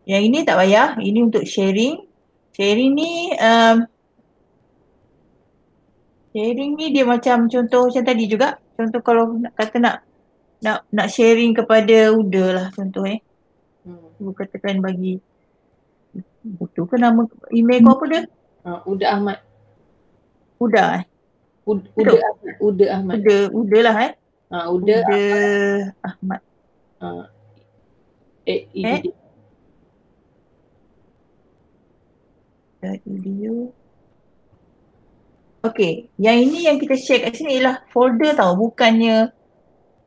yang ini tak payah. Ini untuk sharing. Sharing ni um, sharing ni dia macam contoh macam tadi juga. Contoh kalau nak kata nak nak nak sharing kepada Uda lah contoh eh. Hmm. Katakan bagi Betul ke nama email kau apa dia? Uh, Uda Ahmad. Uda eh? Uda, Uda Ahmad. Uda Ahmad. Uda, Uda lah eh? Uh, Uda, Uda Ahmad. Ahmad. Uh, eh, eh? Edu. Okay, yang ini yang kita share kat sini ialah folder tau, bukannya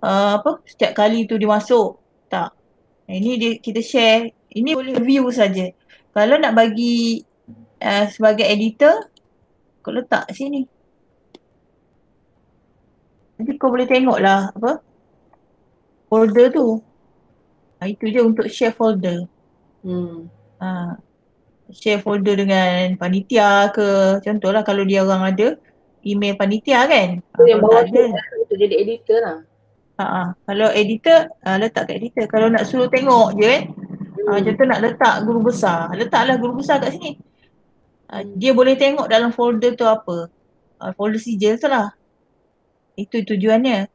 uh, apa? Setiap kali tu dia masuk. Tak. Ini dia kita share, ini boleh view saja. Kalau nak bagi uh, sebagai editor kau letak sini. Nanti kau boleh tengok lah apa? Folder tu. Ha, itu je untuk share folder. Hmm. ha, share folder dengan panitia ke? Contohlah kalau dia orang ada email panitia kan? So, yang bawah tu untuk jadi editor lah ha, ha. kalau editor ha, letak kat editor kalau nak suruh tengok je kan Uh, contoh nak letak guru besar, letaklah guru besar kat sini. Uh, dia boleh tengok dalam folder tu apa. Uh, folder sijil tu lah. Itu tujuannya.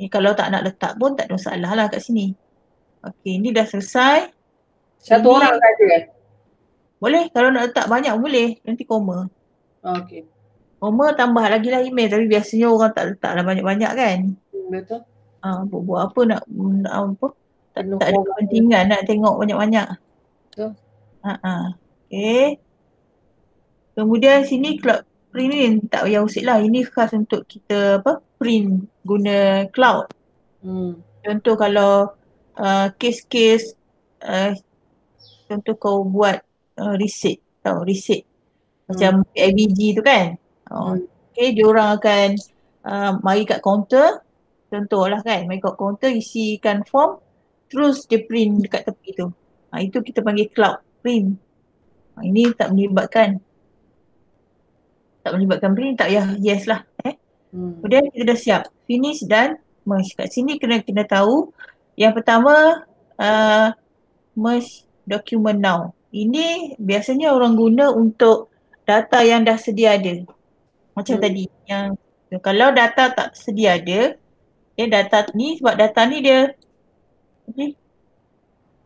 Eh, kalau tak nak letak pun tak ada masalah lah kat sini. Okey, ni dah selesai. Satu Ini- orang saja kan? Boleh, kalau nak letak banyak boleh. Nanti koma. Okey. Koma tambah lagi lah email. Tapi biasanya orang tak letak lah banyak-banyak kan. Hmm, Betul. Ah, buat, buat apa nak, nak apa? Tak, tak ada kepentingan nak tengok banyak-banyak. Betul. Ha ah. Okey. Kemudian sini cloud print ni tak payah usik lah. Ini khas untuk kita apa? Print guna cloud. Hmm. Contoh kalau uh, kes-kes uh, contoh kau buat uh, receipt tau receipt macam PIBG tu kan. Oh, Hmm. Okay, dia orang akan uh, mari kat kaunter contohlah kan, mari kat kaunter isikan form terus dia print dekat tepi tu. Ha, itu kita panggil cloud print. Ha, ini tak melibatkan tak melibatkan print tak payah yes lah eh. Hmm. Kemudian kita dah siap finish dan merge. Kat sini kena kena tahu yang pertama uh, merge document now. Ini biasanya orang guna untuk data yang dah sedia ada. Macam Hmm. tadi yang kalau data tak sedia ada, ya data ni sebab data ni dia ni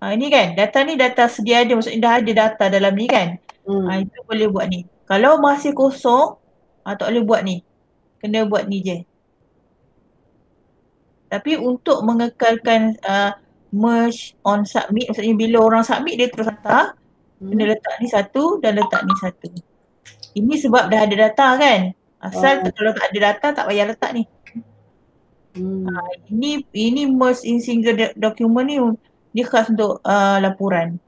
Ha, ini kan data ni data sedia ada maksudnya dah ada data dalam ni kan. Hmm. Ha, itu boleh buat ni. Kalau masih kosong, ha, tak boleh buat ni. Kena buat ni je. Tapi untuk mengekalkan uh, merge on submit, maksudnya bila orang submit dia terus hantar, kena Hmm. letak ni satu dan letak ni satu. Ini sebab dah ada data kan. Asal Oh. kalau tak ada data tak payah letak ni. Hmm. Ini ini merge in single do- document ni dia khas untuk uh, laporan.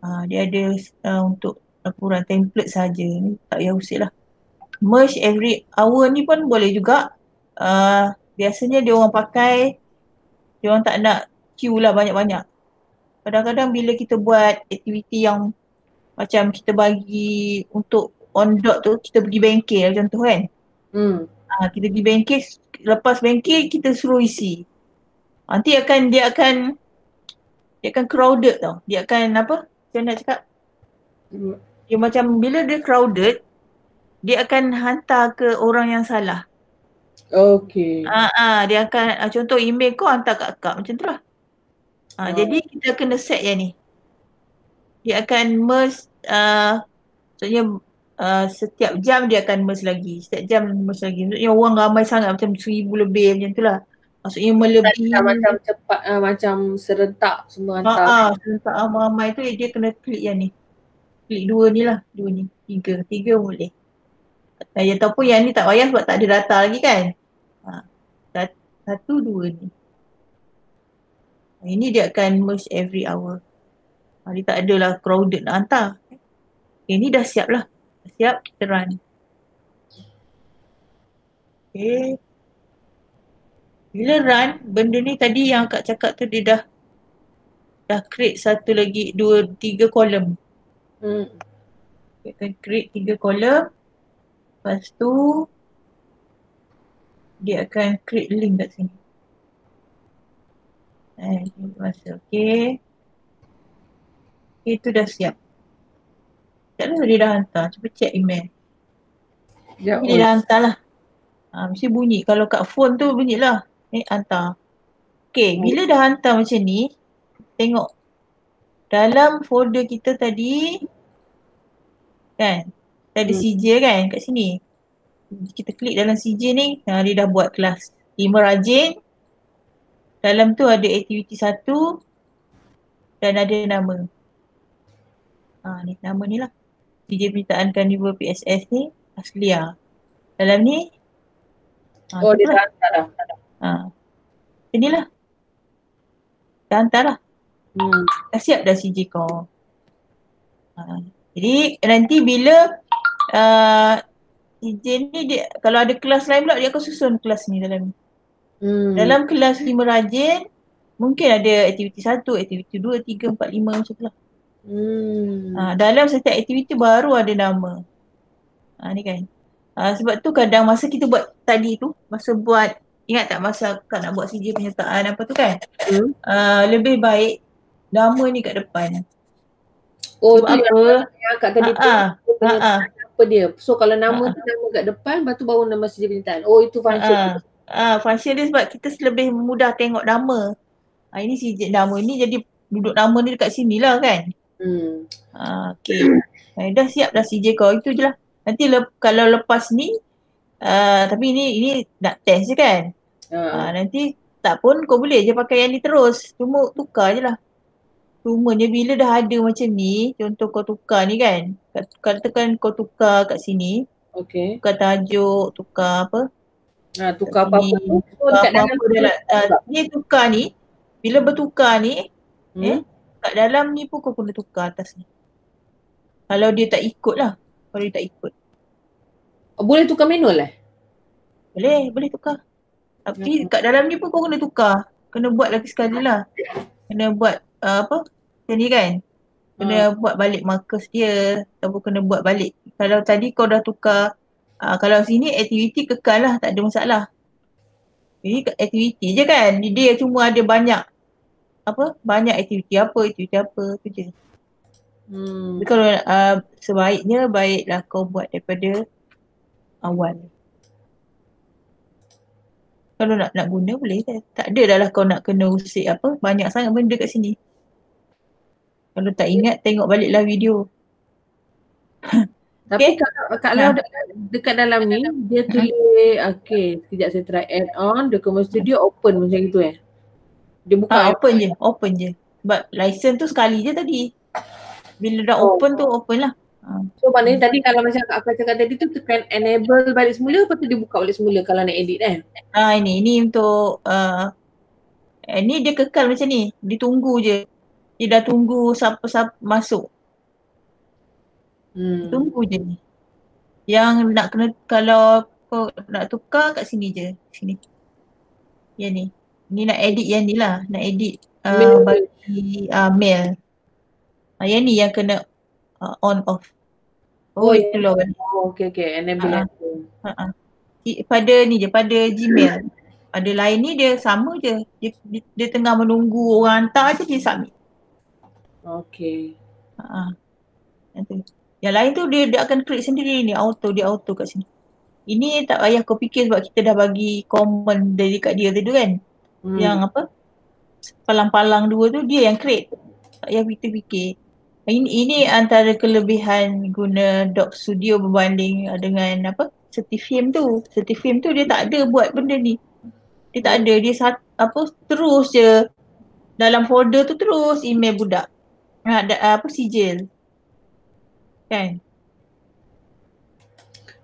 Uh, dia ada uh, untuk laporan template saja. Ni tak payah usik lah. Merge every hour ni pun boleh juga. Uh, biasanya dia orang pakai, dia orang tak nak queue lah banyak-banyak. Kadang-kadang bila kita buat aktiviti yang macam kita bagi untuk on dot tu, kita pergi bengkel contoh kan. Hmm. Ha, kita pergi bengkel, lepas bengkel kita suruh isi. Nanti akan dia akan dia akan crowded tau. Dia akan apa? Macam nak cakap? Dia macam bila dia crowded, dia akan hantar ke orang yang salah. Okey. Ah, ah, dia akan ah, contoh email kau hantar kat akak macam tu lah. Ah, Oh. Jadi kita kena set yang ni. Dia akan merge, uh, maksudnya uh, setiap jam dia akan merge lagi. Setiap jam merge lagi. Maksudnya orang ramai sangat macam seribu lebih macam tu lah. Maksudnya melebihi. Macam, macam cepat uh, macam serentak semua hantar. Ah, ah, serentak ramai tu dia kena klik yang ni. Klik dua ni lah. Dua ni. Tiga. Tiga boleh. Uh, ataupun yang ni tak payah sebab tak ada data lagi kan. Ha. Satu, dua ni. Ini dia akan merge every hour. Ha, dia tak adalah crowded nak hantar. Okay, ni dah siap lah. Siap, kita run. Okay. Bila run, benda ni tadi yang Kak cakap tu dia dah dah create satu lagi, dua, tiga kolom. Hmm. Dia akan create tiga kolom. Lepas tu dia akan create link kat sini. Eh, masa. Okay. Okay, tu dah siap. Tak lah dia dah hantar. Cuba check email. Ya, Dia dah hantar lah. Ha, mesti bunyi. Kalau kat phone tu bunyi lah. Eh, hantar. Okay, bila dah hantar macam ni, tengok. Dalam folder kita tadi, kan, ada Hmm. CJ kan kat sini. Kita klik dalam CJ ni, ha, dia dah buat kelas. Lima rajin. Dalam tu ada aktiviti satu dan ada nama. Ha, ni nama ni lah. CJ Permintaan Carnival PSS ni, Aslia. Dalam ni, ha, Oh, tu dia lah. dah hantar dah. Ha. Inilah. Dah hantar lah. Hmm. Dah siap dah CJ kau. Ha. Jadi nanti bila uh, CJ ni dia kalau ada kelas lain pula dia akan susun kelas ni dalam ni. Hmm. Dalam kelas lima rajin mungkin ada aktiviti satu, aktiviti dua, tiga, empat, lima macam tu lah. Hmm. Ha, dalam setiap aktiviti baru ada nama. Ha, ni kan. Ha, sebab tu kadang masa kita buat tadi tu, masa buat, ingat tak masa kak nak buat CJ penyertaan apa tu kan? Hmm. Uh, lebih baik nama ni kat depan. Oh, Sebab tu apa? yang kat tadi tu. Ha, tu ha, ha. penyertaan apa dia. So kalau nama Ah. tu nama kat depan, lepas tu baru nama CJ Bintan. Oh itu function. Ah, ah, function dia sebab kita lebih mudah tengok nama. Ah, ini si nama ni jadi duduk nama ni dekat sini lah kan. Hmm. Ah, okay. Eh, dah siap dah CJ kau. Itu je lah. Nanti lep, kalau lepas ni, uh, tapi ini ini nak test je kan. Ah. Ah, nanti tak pun kau boleh je pakai yang ni terus. Cuma tukar je lah. Cumanya bila dah ada macam ni, contoh kau tukar ni kan. kat- Katakan kau tukar kat sini, Okay. tukar tajuk, tukar apa. Ha, tukar apa-apa sini, tu. So Tukar dalam apa-apa dia lah. Uh, ni tukar ni, bila bertukar ni, hmm? eh, kat dalam ni pun kau kena tukar atas ni. Kalau dia tak ikut lah. Kalau dia tak ikut. Oh, boleh tukar manual eh? Boleh, boleh tukar. Tapi kat dalam ni pun kau kena tukar. Kena buat lagi sekali lah. Kena buat uh, apa? Macam ni kan? Kena buat balik markers dia. Ataupun kena buat balik. Kalau tadi kau dah tukar. Uh, kalau sini aktiviti kekal lah. Tak ada masalah. Ini aktiviti je kan? Dia cuma ada banyak. Apa? Banyak aktiviti apa, aktiviti apa. Tu je. Hmm. Kalau uh, sebaiknya baiklah kau buat daripada awal. Kalau nak nak guna boleh kan. Tak ada dah lah kau nak kena usik apa. Banyak sangat benda kat sini. Kalau tak ingat tengok baliklah video. Tapi Okay. kalau, kalau Ha. dekat, dekat dalam ni dia tulis okay, sekejap saya try add on document studio open macam itu eh. Dia buka Ha, eh. open je. Open je. Sebab license tu sekali je tadi. Bila dah Oh. open tu open lah. Ha. So maknanya tadi kalau macam aku cakap tadi tu tekan enable balik semula lepas tu dia buka balik semula kalau nak edit kan. Ha ini, ini untuk uh, eh, ni dia kekal macam ni. Dia tunggu je. Dia dah tunggu siapa-siapa masuk. Hmm. Tunggu je ni. Yang nak kena kalau kau nak tukar kat sini je. Sini. Yang ni. Ni nak edit yang ni lah. Nak edit Mail. uh, bagi uh, mail. Uh, yang ni yang kena uh, on off. Oh, Oh, itu lah. Oh, okay okay enable Ha. enable. Uh-uh. Pada ni je, pada Gmail. Pada lain ni dia sama je. Dia, dia, dia tengah menunggu orang hantar je dia submit. Okay. Yang tu. Yang lain tu dia, dia akan create sendiri ni auto dia auto kat sini. Ini tak payah kau fikir sebab kita dah bagi command dari kat dia tadi tu kan. Hmm. Yang apa? Palang-palang dua tu dia yang create. Tak payah kita fikir. Ini, ini antara kelebihan guna Doc Studio berbanding dengan apa? Certifilm tu. Certifilm tu dia tak ada buat benda ni. Dia tak ada. Dia sat, apa terus je dalam folder tu terus email budak. Ha, da, apa sijil. Kan?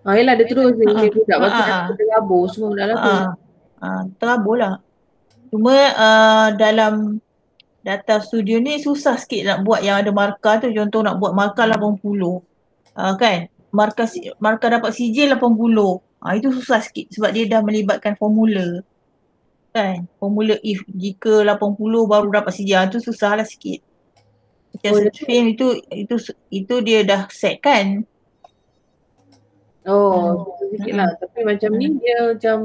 Ah, yelah dia terus dia Ha, email budak. Lepas tu ha, dah ha. terabur semua dah lah tu. Ha, ha, terabur lah. Cuma uh, dalam data studio ni susah sikit nak buat yang ada markah tu. Contoh nak buat markah 80. Uh, kan? Markah, markah dapat sijil 80. Ha, itu susah sikit sebab dia dah melibatkan formula. Kan? Formula if jika 80 baru dapat sijil. Itu susah lah sikit. Macam Oh, film itu, itu itu dia dah set kan. Oh, betul sikit lah. Tapi macam ni dia macam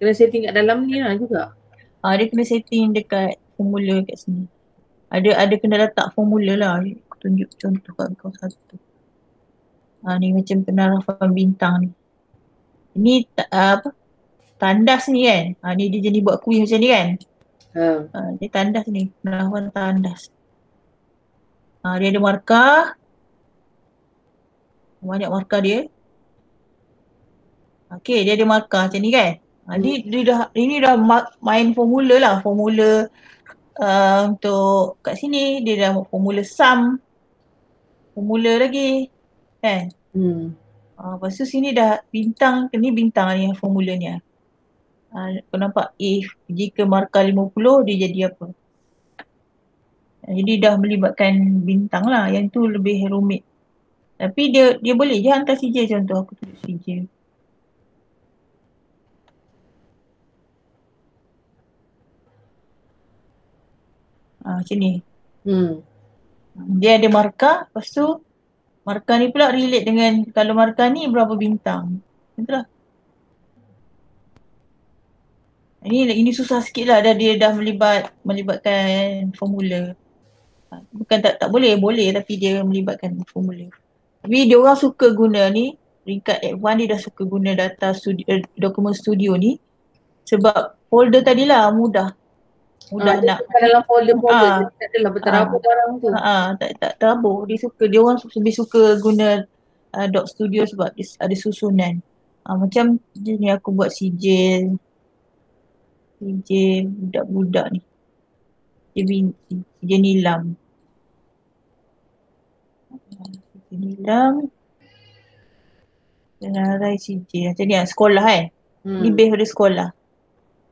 kena setting kat dalam ni lah juga. Ah, dia kena setting dekat formula kat sini. Ada ada kena letak formula lah. Aku tunjuk contoh kat kau satu. Ah ni macam penarahan bintang ni. Ini ta- ah, apa? Tandas ni kan. Ah ni dia jadi buat kuih macam ni kan. Ha. Ah, dia tandas ni. Penarahan tandas. Ah dia ada markah. Banyak markah dia. Okey, dia ada markah macam ni kan. Ha, dia, dia dah ini dah ma- main formula lah, formula uh, untuk kat sini dia dah formula sum. Formula lagi. Kan? Hmm. Uh, lepas tu sini dah bintang, ni bintang ni formula ni. Uh, kau nampak if jika markah 50 dia jadi apa? Jadi dah melibatkan bintang lah. Yang tu lebih rumit. Tapi dia dia boleh je hantar CJ contoh aku tulis CJ. Ah, macam ni. Hmm. Dia ada markah, lepas tu markah ni pula relate dengan kalau markah ni berapa bintang. Betul lah. Ini ini susah sikit lah dah dia dah melibat melibatkan formula. Ha, Bukan tak tak boleh, boleh tapi dia melibatkan formula. Tapi dia orang suka guna ni peringkat F1 dia dah suka guna data studio, eh, dokumen studio ni sebab folder tadi lah mudah. Ah, dia nak dalam folder-folder Ah. dia tak adalah berterabur barang tu. Ha, tak tak terabur. Dia suka dia orang lebih suka guna uh, Doc Studio sebab dia ada susunan. Ha, macam dia ni aku buat sijil. Sijil budak-budak ni. Dia bin, sijil nilam. Sijil nilam. Senarai sijil. Macam ni lah, sekolah kan. Hmm. Ni base pada sekolah.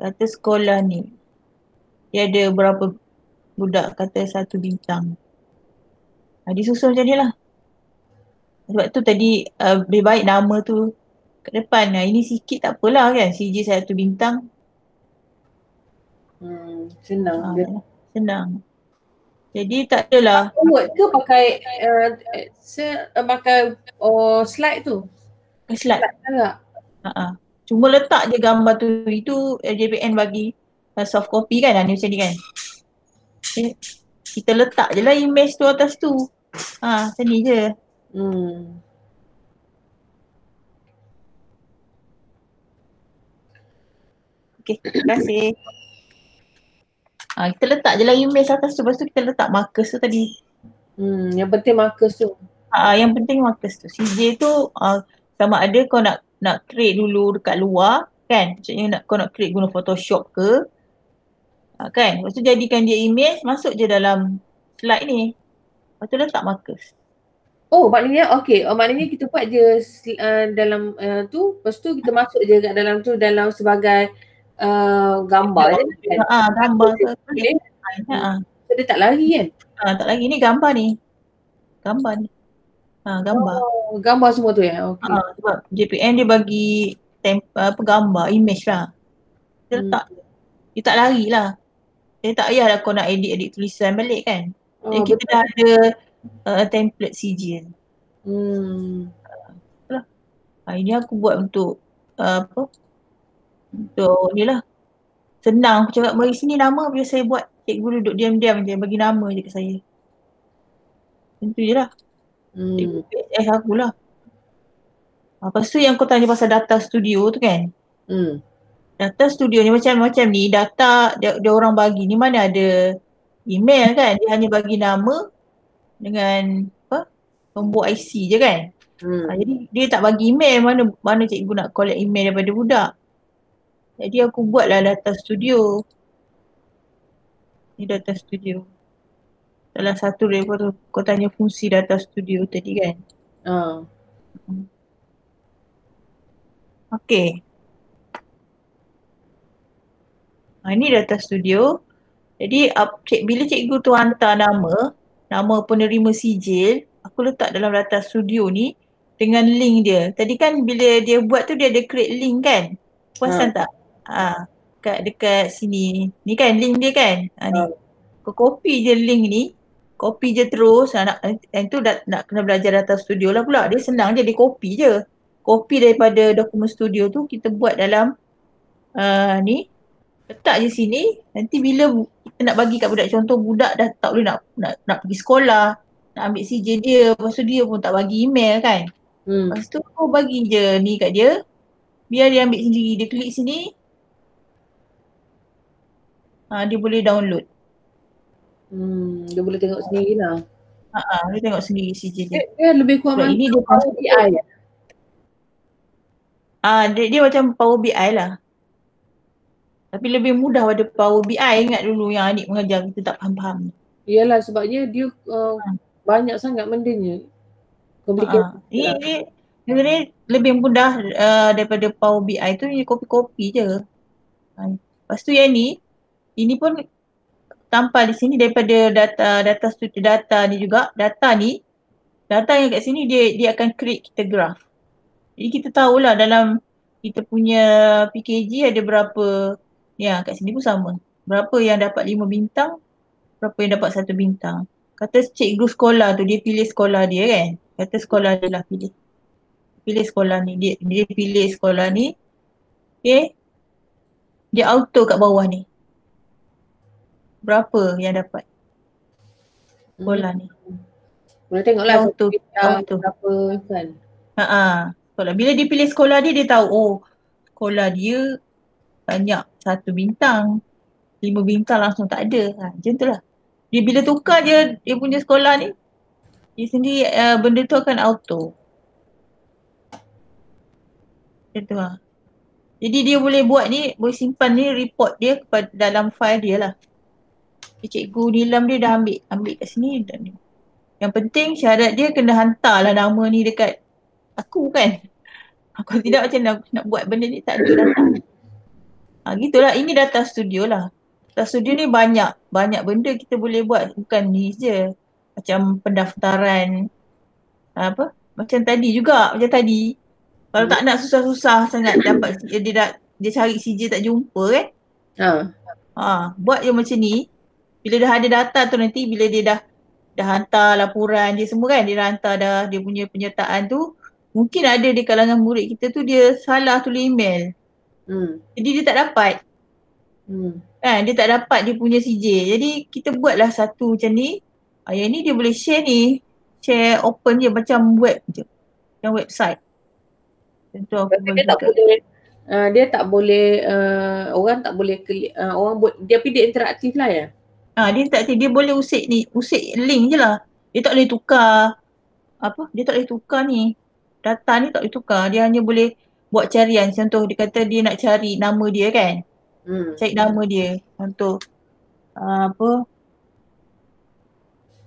Kata sekolah ni. Dia ada berapa budak kata satu bintang. Ha, dia susun macam ni lah. Sebab tu tadi uh, lebih baik nama tu kat depan. Ha, ini sikit tak apalah kan. CJ satu bintang. Hmm, senang. Ha, Dia senang. Jadi tak adalah. Word ke pakai uh, se, uh, pakai oh, slide tu? Slide. Slide agak. Ha, ha. Cuma letak je gambar tu. Itu JPN bagi soft copy kan. Ha, ni macam ni kan. Eh, kita letak je lah image tu atas tu. Ha, macam ni je. Hmm. Okey, terima kasih. Ha, kita letak je lah image atas tu. Lepas tu kita letak markers tu tadi. Hmm, yang penting markers tu. Ha, yang penting markers tu. CJ tu uh, sama ada kau nak nak create dulu dekat luar kan. Maksudnya nak, kau nak create guna Photoshop ke. Ha, kan. Lepas tu jadikan dia image masuk je dalam slide ni. Lepas tu letak markers. Oh, maknanya okey. Oh, maknanya kita buat je uh, dalam uh, tu, lepas tu kita masuk je kat dalam tu dalam sebagai uh, gambar je kan. Ha, gambar ke. Boleh. Ha. So, dia tak lari kan. ha, tak lagi ni gambar ni. Gambar ni. Ha, gambar. Oh, gambar semua tu ya. Okey. Ha, sebab JPN dia bagi temp, apa gambar, image lah. Dia Hmm. letak je. Dia tak lari lah. Dia tak payahlah kau nak edit-edit tulisan balik kan. Oh, Jadi kita dah ada uh, template CJ. Hmm. Ha, ini aku buat untuk uh, apa? Untuk ni lah. Senang aku cakap mari sini nama biar saya buat. Cikgu duduk diam-diam je bagi nama je kat saya. Tentu je lah. Cikgu Hmm. PSS aku lah. Ha, lepas tu yang kau tanya pasal data studio tu kan. Hmm. Data studio ni macam-macam ni data dia, dia orang bagi ni mana ada email kan. Dia hanya bagi nama dengan apa nombor IC je kan. Hmm. Ha, jadi dia tak bagi email mana mana cikgu nak collect email daripada budak. Jadi aku buatlah data studio. Ni data studio. Salah satu daripada kau tanya fungsi data studio tadi kan. Ah. Okey. Ha, ini data studio. Jadi up, cik, bila cikgu tu hantar nama, nama penerima sijil, aku letak dalam data studio ni dengan link dia. Tadi kan bila dia buat tu dia ada create link kan? Perasan tak? Ha, kat dekat sini. Ni kan link dia kan? Ha, ni. Ha. Kau copy je link ni. Copy je terus. Ha, nak, yang tu dah, nak kena belajar data studio lah pula. Dia senang je, dia copy je. Copy daripada dokumen studio tu kita buat dalam uh, ni. Letak je sini. Nanti bila kita nak bagi kat budak contoh budak dah tak boleh nak nak, nak pergi sekolah. Nak ambil CJ dia. Lepas tu dia pun tak bagi email kan. Hmm. Lepas tu kau bagi je ni kat dia. Biar dia ambil sendiri. Dia klik sini. Ha, dia boleh download. Hmm. Dia boleh tengok sendiri lah. Ha, ha, dia tengok sendiri CJ dia. Dia, lebih kurang Sebab macam ini dia Power BI. Ah, dia, dia macam Power BI lah. Tapi lebih mudah pada Power BI. Ingat dulu yang adik mengajar kita tak faham-faham. Iyalah sebabnya dia uh, banyak sangat bendanya. Complicated. Ha, ini dia sebenarnya lebih mudah uh, daripada Power BI tu dia copy-copy je. Ha, lepas tu yang ni, ini pun tampal di sini daripada data data studi data ni juga. Data ni, data yang kat sini dia dia akan create kita graph. Jadi kita tahulah dalam kita punya PKG ada berapa ya kat sini pun sama. Berapa yang dapat lima bintang, berapa yang dapat satu bintang. Kata cikgu sekolah tu dia pilih sekolah dia kan. Kata sekolah dia lah pilih. Pilih sekolah ni. Dia, dia pilih sekolah ni. Okay. Dia auto kat bawah ni. Berapa yang dapat sekolah ni. Boleh tengok lah Auto, auto. berapa kan. Ha ah. Sekolah. Bila dia pilih sekolah dia, dia tahu oh sekolah dia banyak satu bintang. Lima bintang langsung tak ada. Ha, macam tu lah. Dia bila tukar dia, dia punya sekolah ni, dia sendiri uh, benda tu akan auto. Macam tu lah. Jadi dia boleh buat ni, boleh simpan ni report dia kepada dalam file dia lah. Cikgu Nilam dia dah ambil, ambil kat sini dan ni. Yang penting syarat dia kena hantar lah nama ni dekat aku kan. Aku tidak macam nak, nak buat benda ni tak ada data. Ha, gitulah, ini data studio lah. Data studio ni banyak, banyak benda kita boleh buat. Bukan ni je. Macam pendaftaran, apa, macam tadi juga, macam tadi. Kalau tak nak susah-susah sangat dapat, dia, dia, dia cari CJ tak jumpa kan. Ha. Ha, buat je macam ni. Bila dah ada data tu nanti, bila dia dah dah hantar laporan dia semua kan, dia dah hantar dah dia punya penyertaan tu, mungkin ada di kalangan murid kita tu dia salah tulis email. Hmm. Jadi dia tak dapat. Hmm. Kan, dia tak dapat dia punya CJ. Jadi kita buatlah satu macam ni. Ha, yang ni dia boleh share ni. Share open je macam web je. Macam website. Contoh aku Tapi dia tak boleh uh, dia tak boleh uh, orang tak boleh klik uh, orang buat dia tapi dia interaktif lah ya. Ha, dia tak dia boleh usik ni, usik link je lah. Dia tak boleh tukar apa? Dia tak boleh tukar ni. Data ni tak boleh tukar. Dia hanya boleh buat carian. Contoh dia kata dia nak cari nama dia kan. Hmm. Cari nama dia. Contoh uh, apa?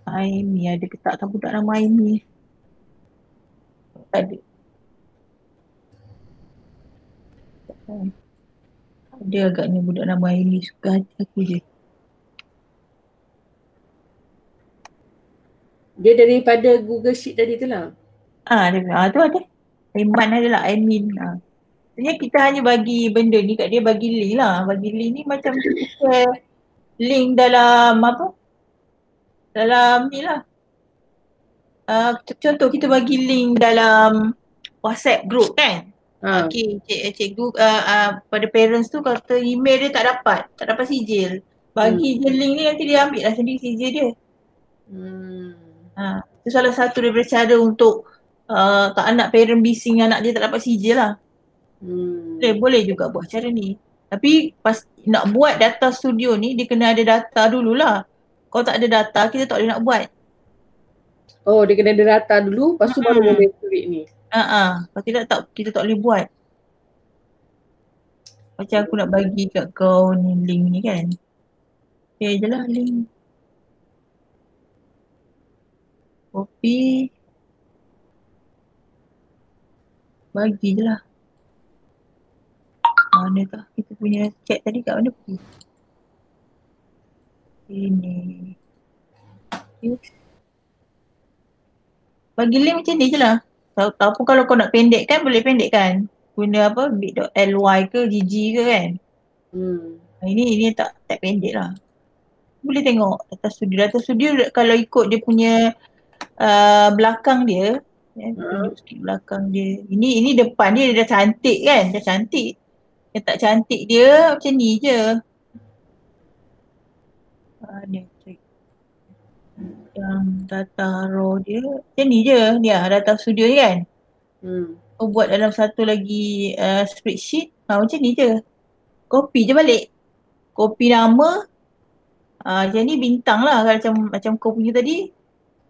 Aimi ada ke tak tahu tak nama Aimi. Tak ada. Ada agaknya budak nama Aimi suka hati aku je. Dia daripada Google Sheet tadi tu lah. Ah, ada. Ah, tu ada. Aiman adalah admin. Ah. Sebenarnya kita hanya bagi benda ni kat dia bagi link lah. Bagi link ni macam share link dalam apa? Dalam ni lah. Uh, contoh kita bagi link dalam WhatsApp group kan. Ha. Okey, cik, cikgu uh, uh, pada parents tu kata email dia tak dapat. Tak dapat sijil. Bagi je link ni nanti dia ambil lah sendiri sijil dia. Hmm. Ha, itu salah satu daripada cara untuk uh, tak nak parent bising anak dia tak dapat sijil lah. Hmm. Boleh, boleh juga buat cara ni. Tapi pas nak buat data studio ni dia kena ada data dululah. Kalau tak ada data kita tak boleh nak buat. Oh dia kena ada data dulu lepas tu baru Hmm. boleh create ni. Ha ah, kalau tidak tak kita tak boleh buat. Macam aku nak bagi kat kau ni link ni kan. Okay je lah link. Copy. Bagi je lah. Mana tu kita punya chat tadi kat mana pergi? Ini. Yes. Bagi link macam ni je lah. Tahu tahu pun kalau kau nak pendekkan boleh pendekkan. Guna apa bit.ly ke gg ke kan. Hmm. Ini ini tak tak pendek lah. Boleh tengok data studio. Data studio kalau ikut dia punya uh, belakang dia. Ya, tunjuk sikit belakang dia. Ini ini depan dia, dia dah cantik kan. Dah cantik. Yang tak cantik dia macam ni je. Ah, ni check. Yang data raw dia macam ni je. Ni lah data studio ni kan. Hmm. Kau buat dalam satu lagi uh, spreadsheet. Ha, macam ni je. Copy je balik. Copy nama. Ha, macam ni bintang lah. Kalau Macam, macam kau punya tadi.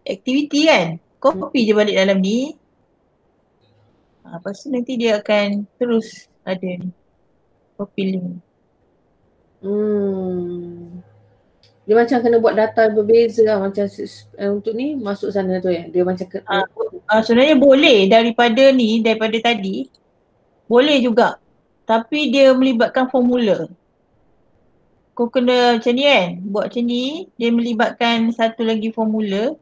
Activity kan. Copy je balik dalam ni. Ha, lepas tu nanti dia akan terus ada ni. Copy link. Hmm. Dia macam kena buat data berbeza lah macam eh, untuk ni masuk sana tu ya. Dia macam ke, Ah, Uh, sebenarnya boleh daripada ni, daripada tadi. Boleh juga. Tapi dia melibatkan formula. Kau kena macam ni kan. Buat macam ni. Dia melibatkan satu lagi formula.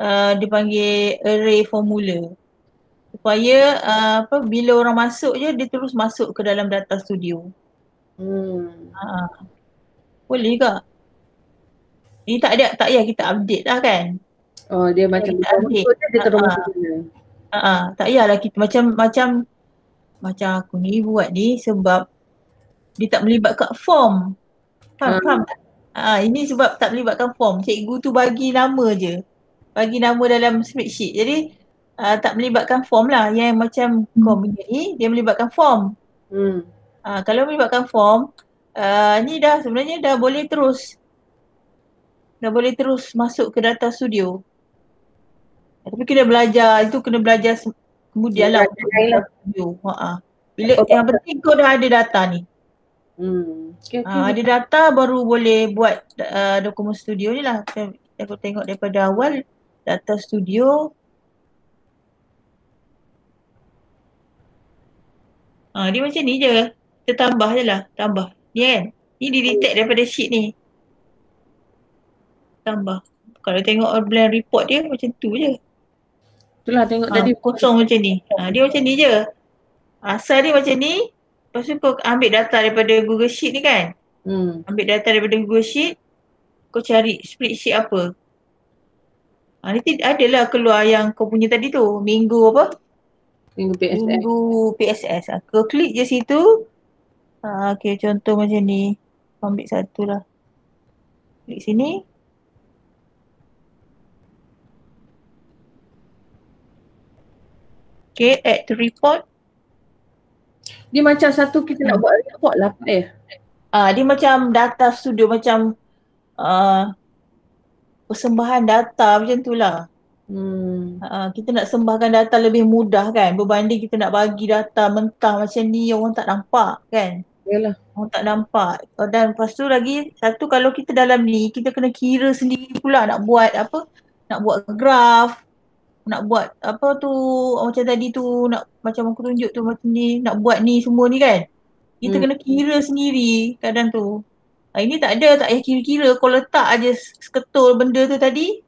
Uh, dia panggil array formula. Supaya uh, apa bila orang masuk je dia terus masuk ke dalam data studio. hmm. Ha. Boleh ke? Ini tak ada tak payah kita update lah kan. Oh dia macam Dia dia update. je dia terus sana. Ha ah, tak payahlah kita macam macam macam aku ni buat ni sebab dia tak melibatkan form. Faham? Ah. Faham tak? Ha, ini sebab tak melibatkan form. Cikgu tu bagi nama je. Bagi nama dalam spreadsheet. Jadi uh, tak melibatkan form lah. Yang macam hmm. kau punya ni dia melibatkan form. Hmm. Uh, kalau melibatkan form uh, ni dah sebenarnya dah boleh terus dah boleh terus masuk ke data studio. Tapi kena belajar, itu kena belajar kemudian lah untuk data studio. Ha-ha. Bila oh, yang penting kau dah ada data ni. Hmm. Okay, okay. Ha, ada data baru boleh buat uh, dokumen studio ni lah. Aku tengok daripada awal data studio. Ha, dia macam ni je. Kita tambah je lah. Tambah. Ni kan. Ni di detect daripada sheet ni. Tambah. Kalau tengok blend report dia macam tu je. Itulah tengok ha, tadi. Kosong macam ni. Ha, dia macam ni je. Asal dia macam ni. Lepas tu kau ambil data daripada Google Sheet ni kan. Hmm. Ambil data daripada Google Sheet. Kau cari spreadsheet apa. Ha, nanti adalah keluar yang kau punya tadi tu. Minggu apa? Minggu PSS. Minggu PSS. Ha, kau klik je situ. Ha, okay contoh macam ni. Ambil satu lah. Klik sini. Okay, add to report. Dia macam satu kita nak buat report lah Pak ya? Ah, dia macam data studio macam uh, persembahan data macam tu lah. Hmm. Uh, kita nak sembahkan data lebih mudah kan berbanding kita nak bagi data mentah macam ni orang tak nampak kan. Yalah. Orang tak nampak. Oh, dan lepas tu lagi satu kalau kita dalam ni kita kena kira sendiri pula nak buat apa nak buat graf nak buat apa tu macam tadi tu nak macam aku tunjuk tu macam ni nak buat ni semua ni kan kita hmm. kena kira sendiri kadang tu ini tak ada tak payah kira-kira kau letak aja seketul benda tu tadi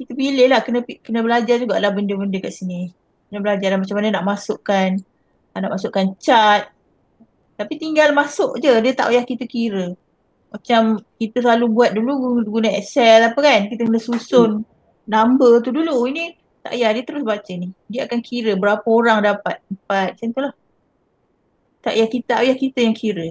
kita pilih lah kena kena belajar juga lah benda-benda kat sini kena belajar lah macam mana nak masukkan nak masukkan chart tapi tinggal masuk je dia tak payah kita kira macam kita selalu buat dulu guna Excel apa kan kita kena susun number tu dulu ini tak payah dia terus baca ni. Dia akan kira berapa orang dapat. Empat macam tu lah. Tak payah kita, tak payah kita yang kira.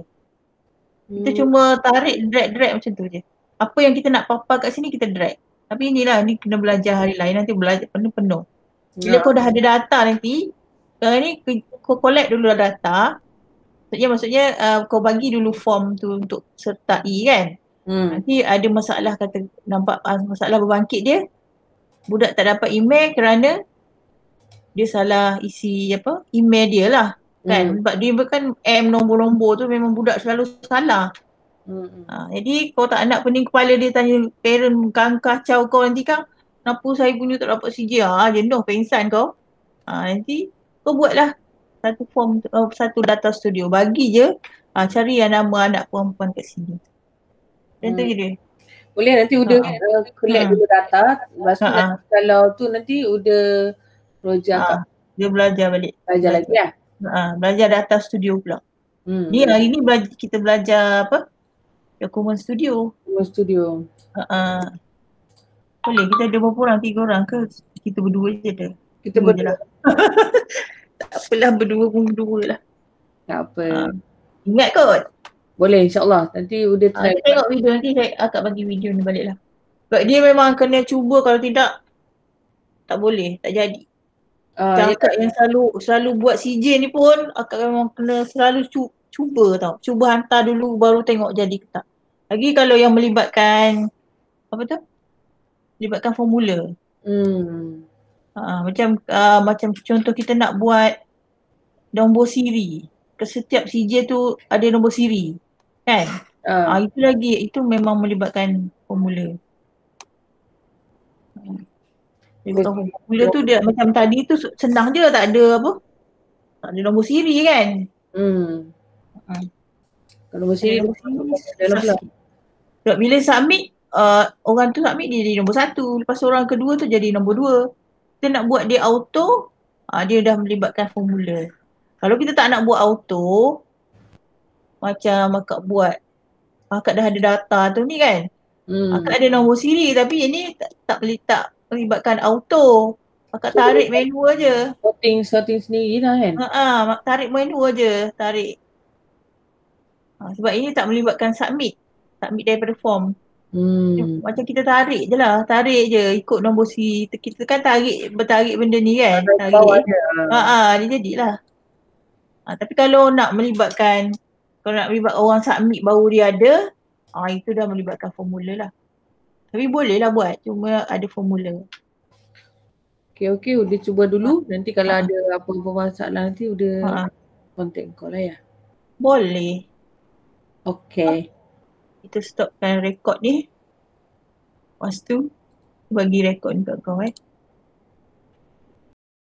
Kita hmm. cuma tarik drag-drag macam tu je. Apa yang kita nak papa kat sini kita drag. Tapi inilah ni kena belajar hari lain nanti belajar penuh-penuh. Bila ya. kau dah ada data nanti, kau ni kau collect dulu data. Maksudnya maksudnya uh, kau bagi dulu form tu untuk sertai kan. Hmm. Nanti ada masalah kata nampak uh, masalah berbangkit dia, budak tak dapat email kerana dia salah isi apa email dia lah kan hmm. sebab dia kan M nombor-nombor tu memang budak selalu salah hmm. ha, jadi kau tak nak pening kepala dia tanya parent kan kacau kau nanti kan kenapa saya punya tak dapat CJ ha, jenuh pengsan kau ha, nanti kau buatlah satu form uh, satu data studio bagi je ha, cari yang nama anak perempuan kat sini dan hmm. tu je dia boleh nanti udah uh, collect uh, dulu data. Lepas tu uh, kalau tu nanti udah projek uh, dia belajar balik. Belajar lagi ya. Uh, belajar data studio pula. Hmm. Ni hari ni belajar, kita belajar apa? Dokumen studio. Dokumen studio. Uh, uh. Boleh kita ada berapa orang? Tiga orang ke? Kita berdua je dah. Kita berdua. Lah. tak apalah berdua pun berdua lah. Tak apa. Uh, ingat kot. Boleh insyaAllah. Nanti udah ah, try. Ha, tengok video nanti saya akan bagi video ni balik lah. Sebab dia memang kena cuba kalau tidak tak boleh, tak jadi. Uh, Cakap ya. yang selalu selalu buat CJ ni pun akak memang kena selalu cu- cuba tau. Cuba hantar dulu baru tengok jadi ke tak. Lagi kalau yang melibatkan apa tu? Melibatkan formula. Hmm. Ha, macam uh, macam contoh kita nak buat nombor siri. Ke setiap CJ tu ada nombor siri. Kan? Uh. Ah, itu lagi, itu memang melibatkan formula. Melibatkan formula tu dia macam tadi tu senang je tak ada apa. Tak ada nombor siri kan? Hmm. Uh. Kalau nombor siri, nombor siri sebab bila submit, uh, orang tu submit dia jadi nombor satu. Lepas orang kedua tu jadi nombor dua. Kita nak buat dia auto, uh, dia dah melibatkan formula. Kalau kita tak nak buat auto, macam akak buat akak dah ada data tu ni kan hmm. akak ada nombor siri tapi ini tak tak boleh tak melibatkan auto akak tarik menu aja sorting sorting sendiri lah kan ha ah tarik menu aja tarik ha, sebab ini tak melibatkan submit submit daripada form Hmm. Macam kita tarik je lah. Tarik je ikut nombor si. Kita kan tarik, bertarik benda ni kan. Tarik. Ha, ha, dia jadilah. Ha, tapi kalau nak melibatkan, kalau nak melibat orang submit baru dia ada, ha, itu dah melibatkan formula lah. Tapi boleh lah buat, cuma ada formula. Okay, okay. Udah cuba dulu. Nanti kalau Ha. ada apa-apa masalah nanti udah Ha, contact kau lah ya. boleh. Okay. Kita stopkan rekod ni. Lepas tu, bagi rekod kat kau eh.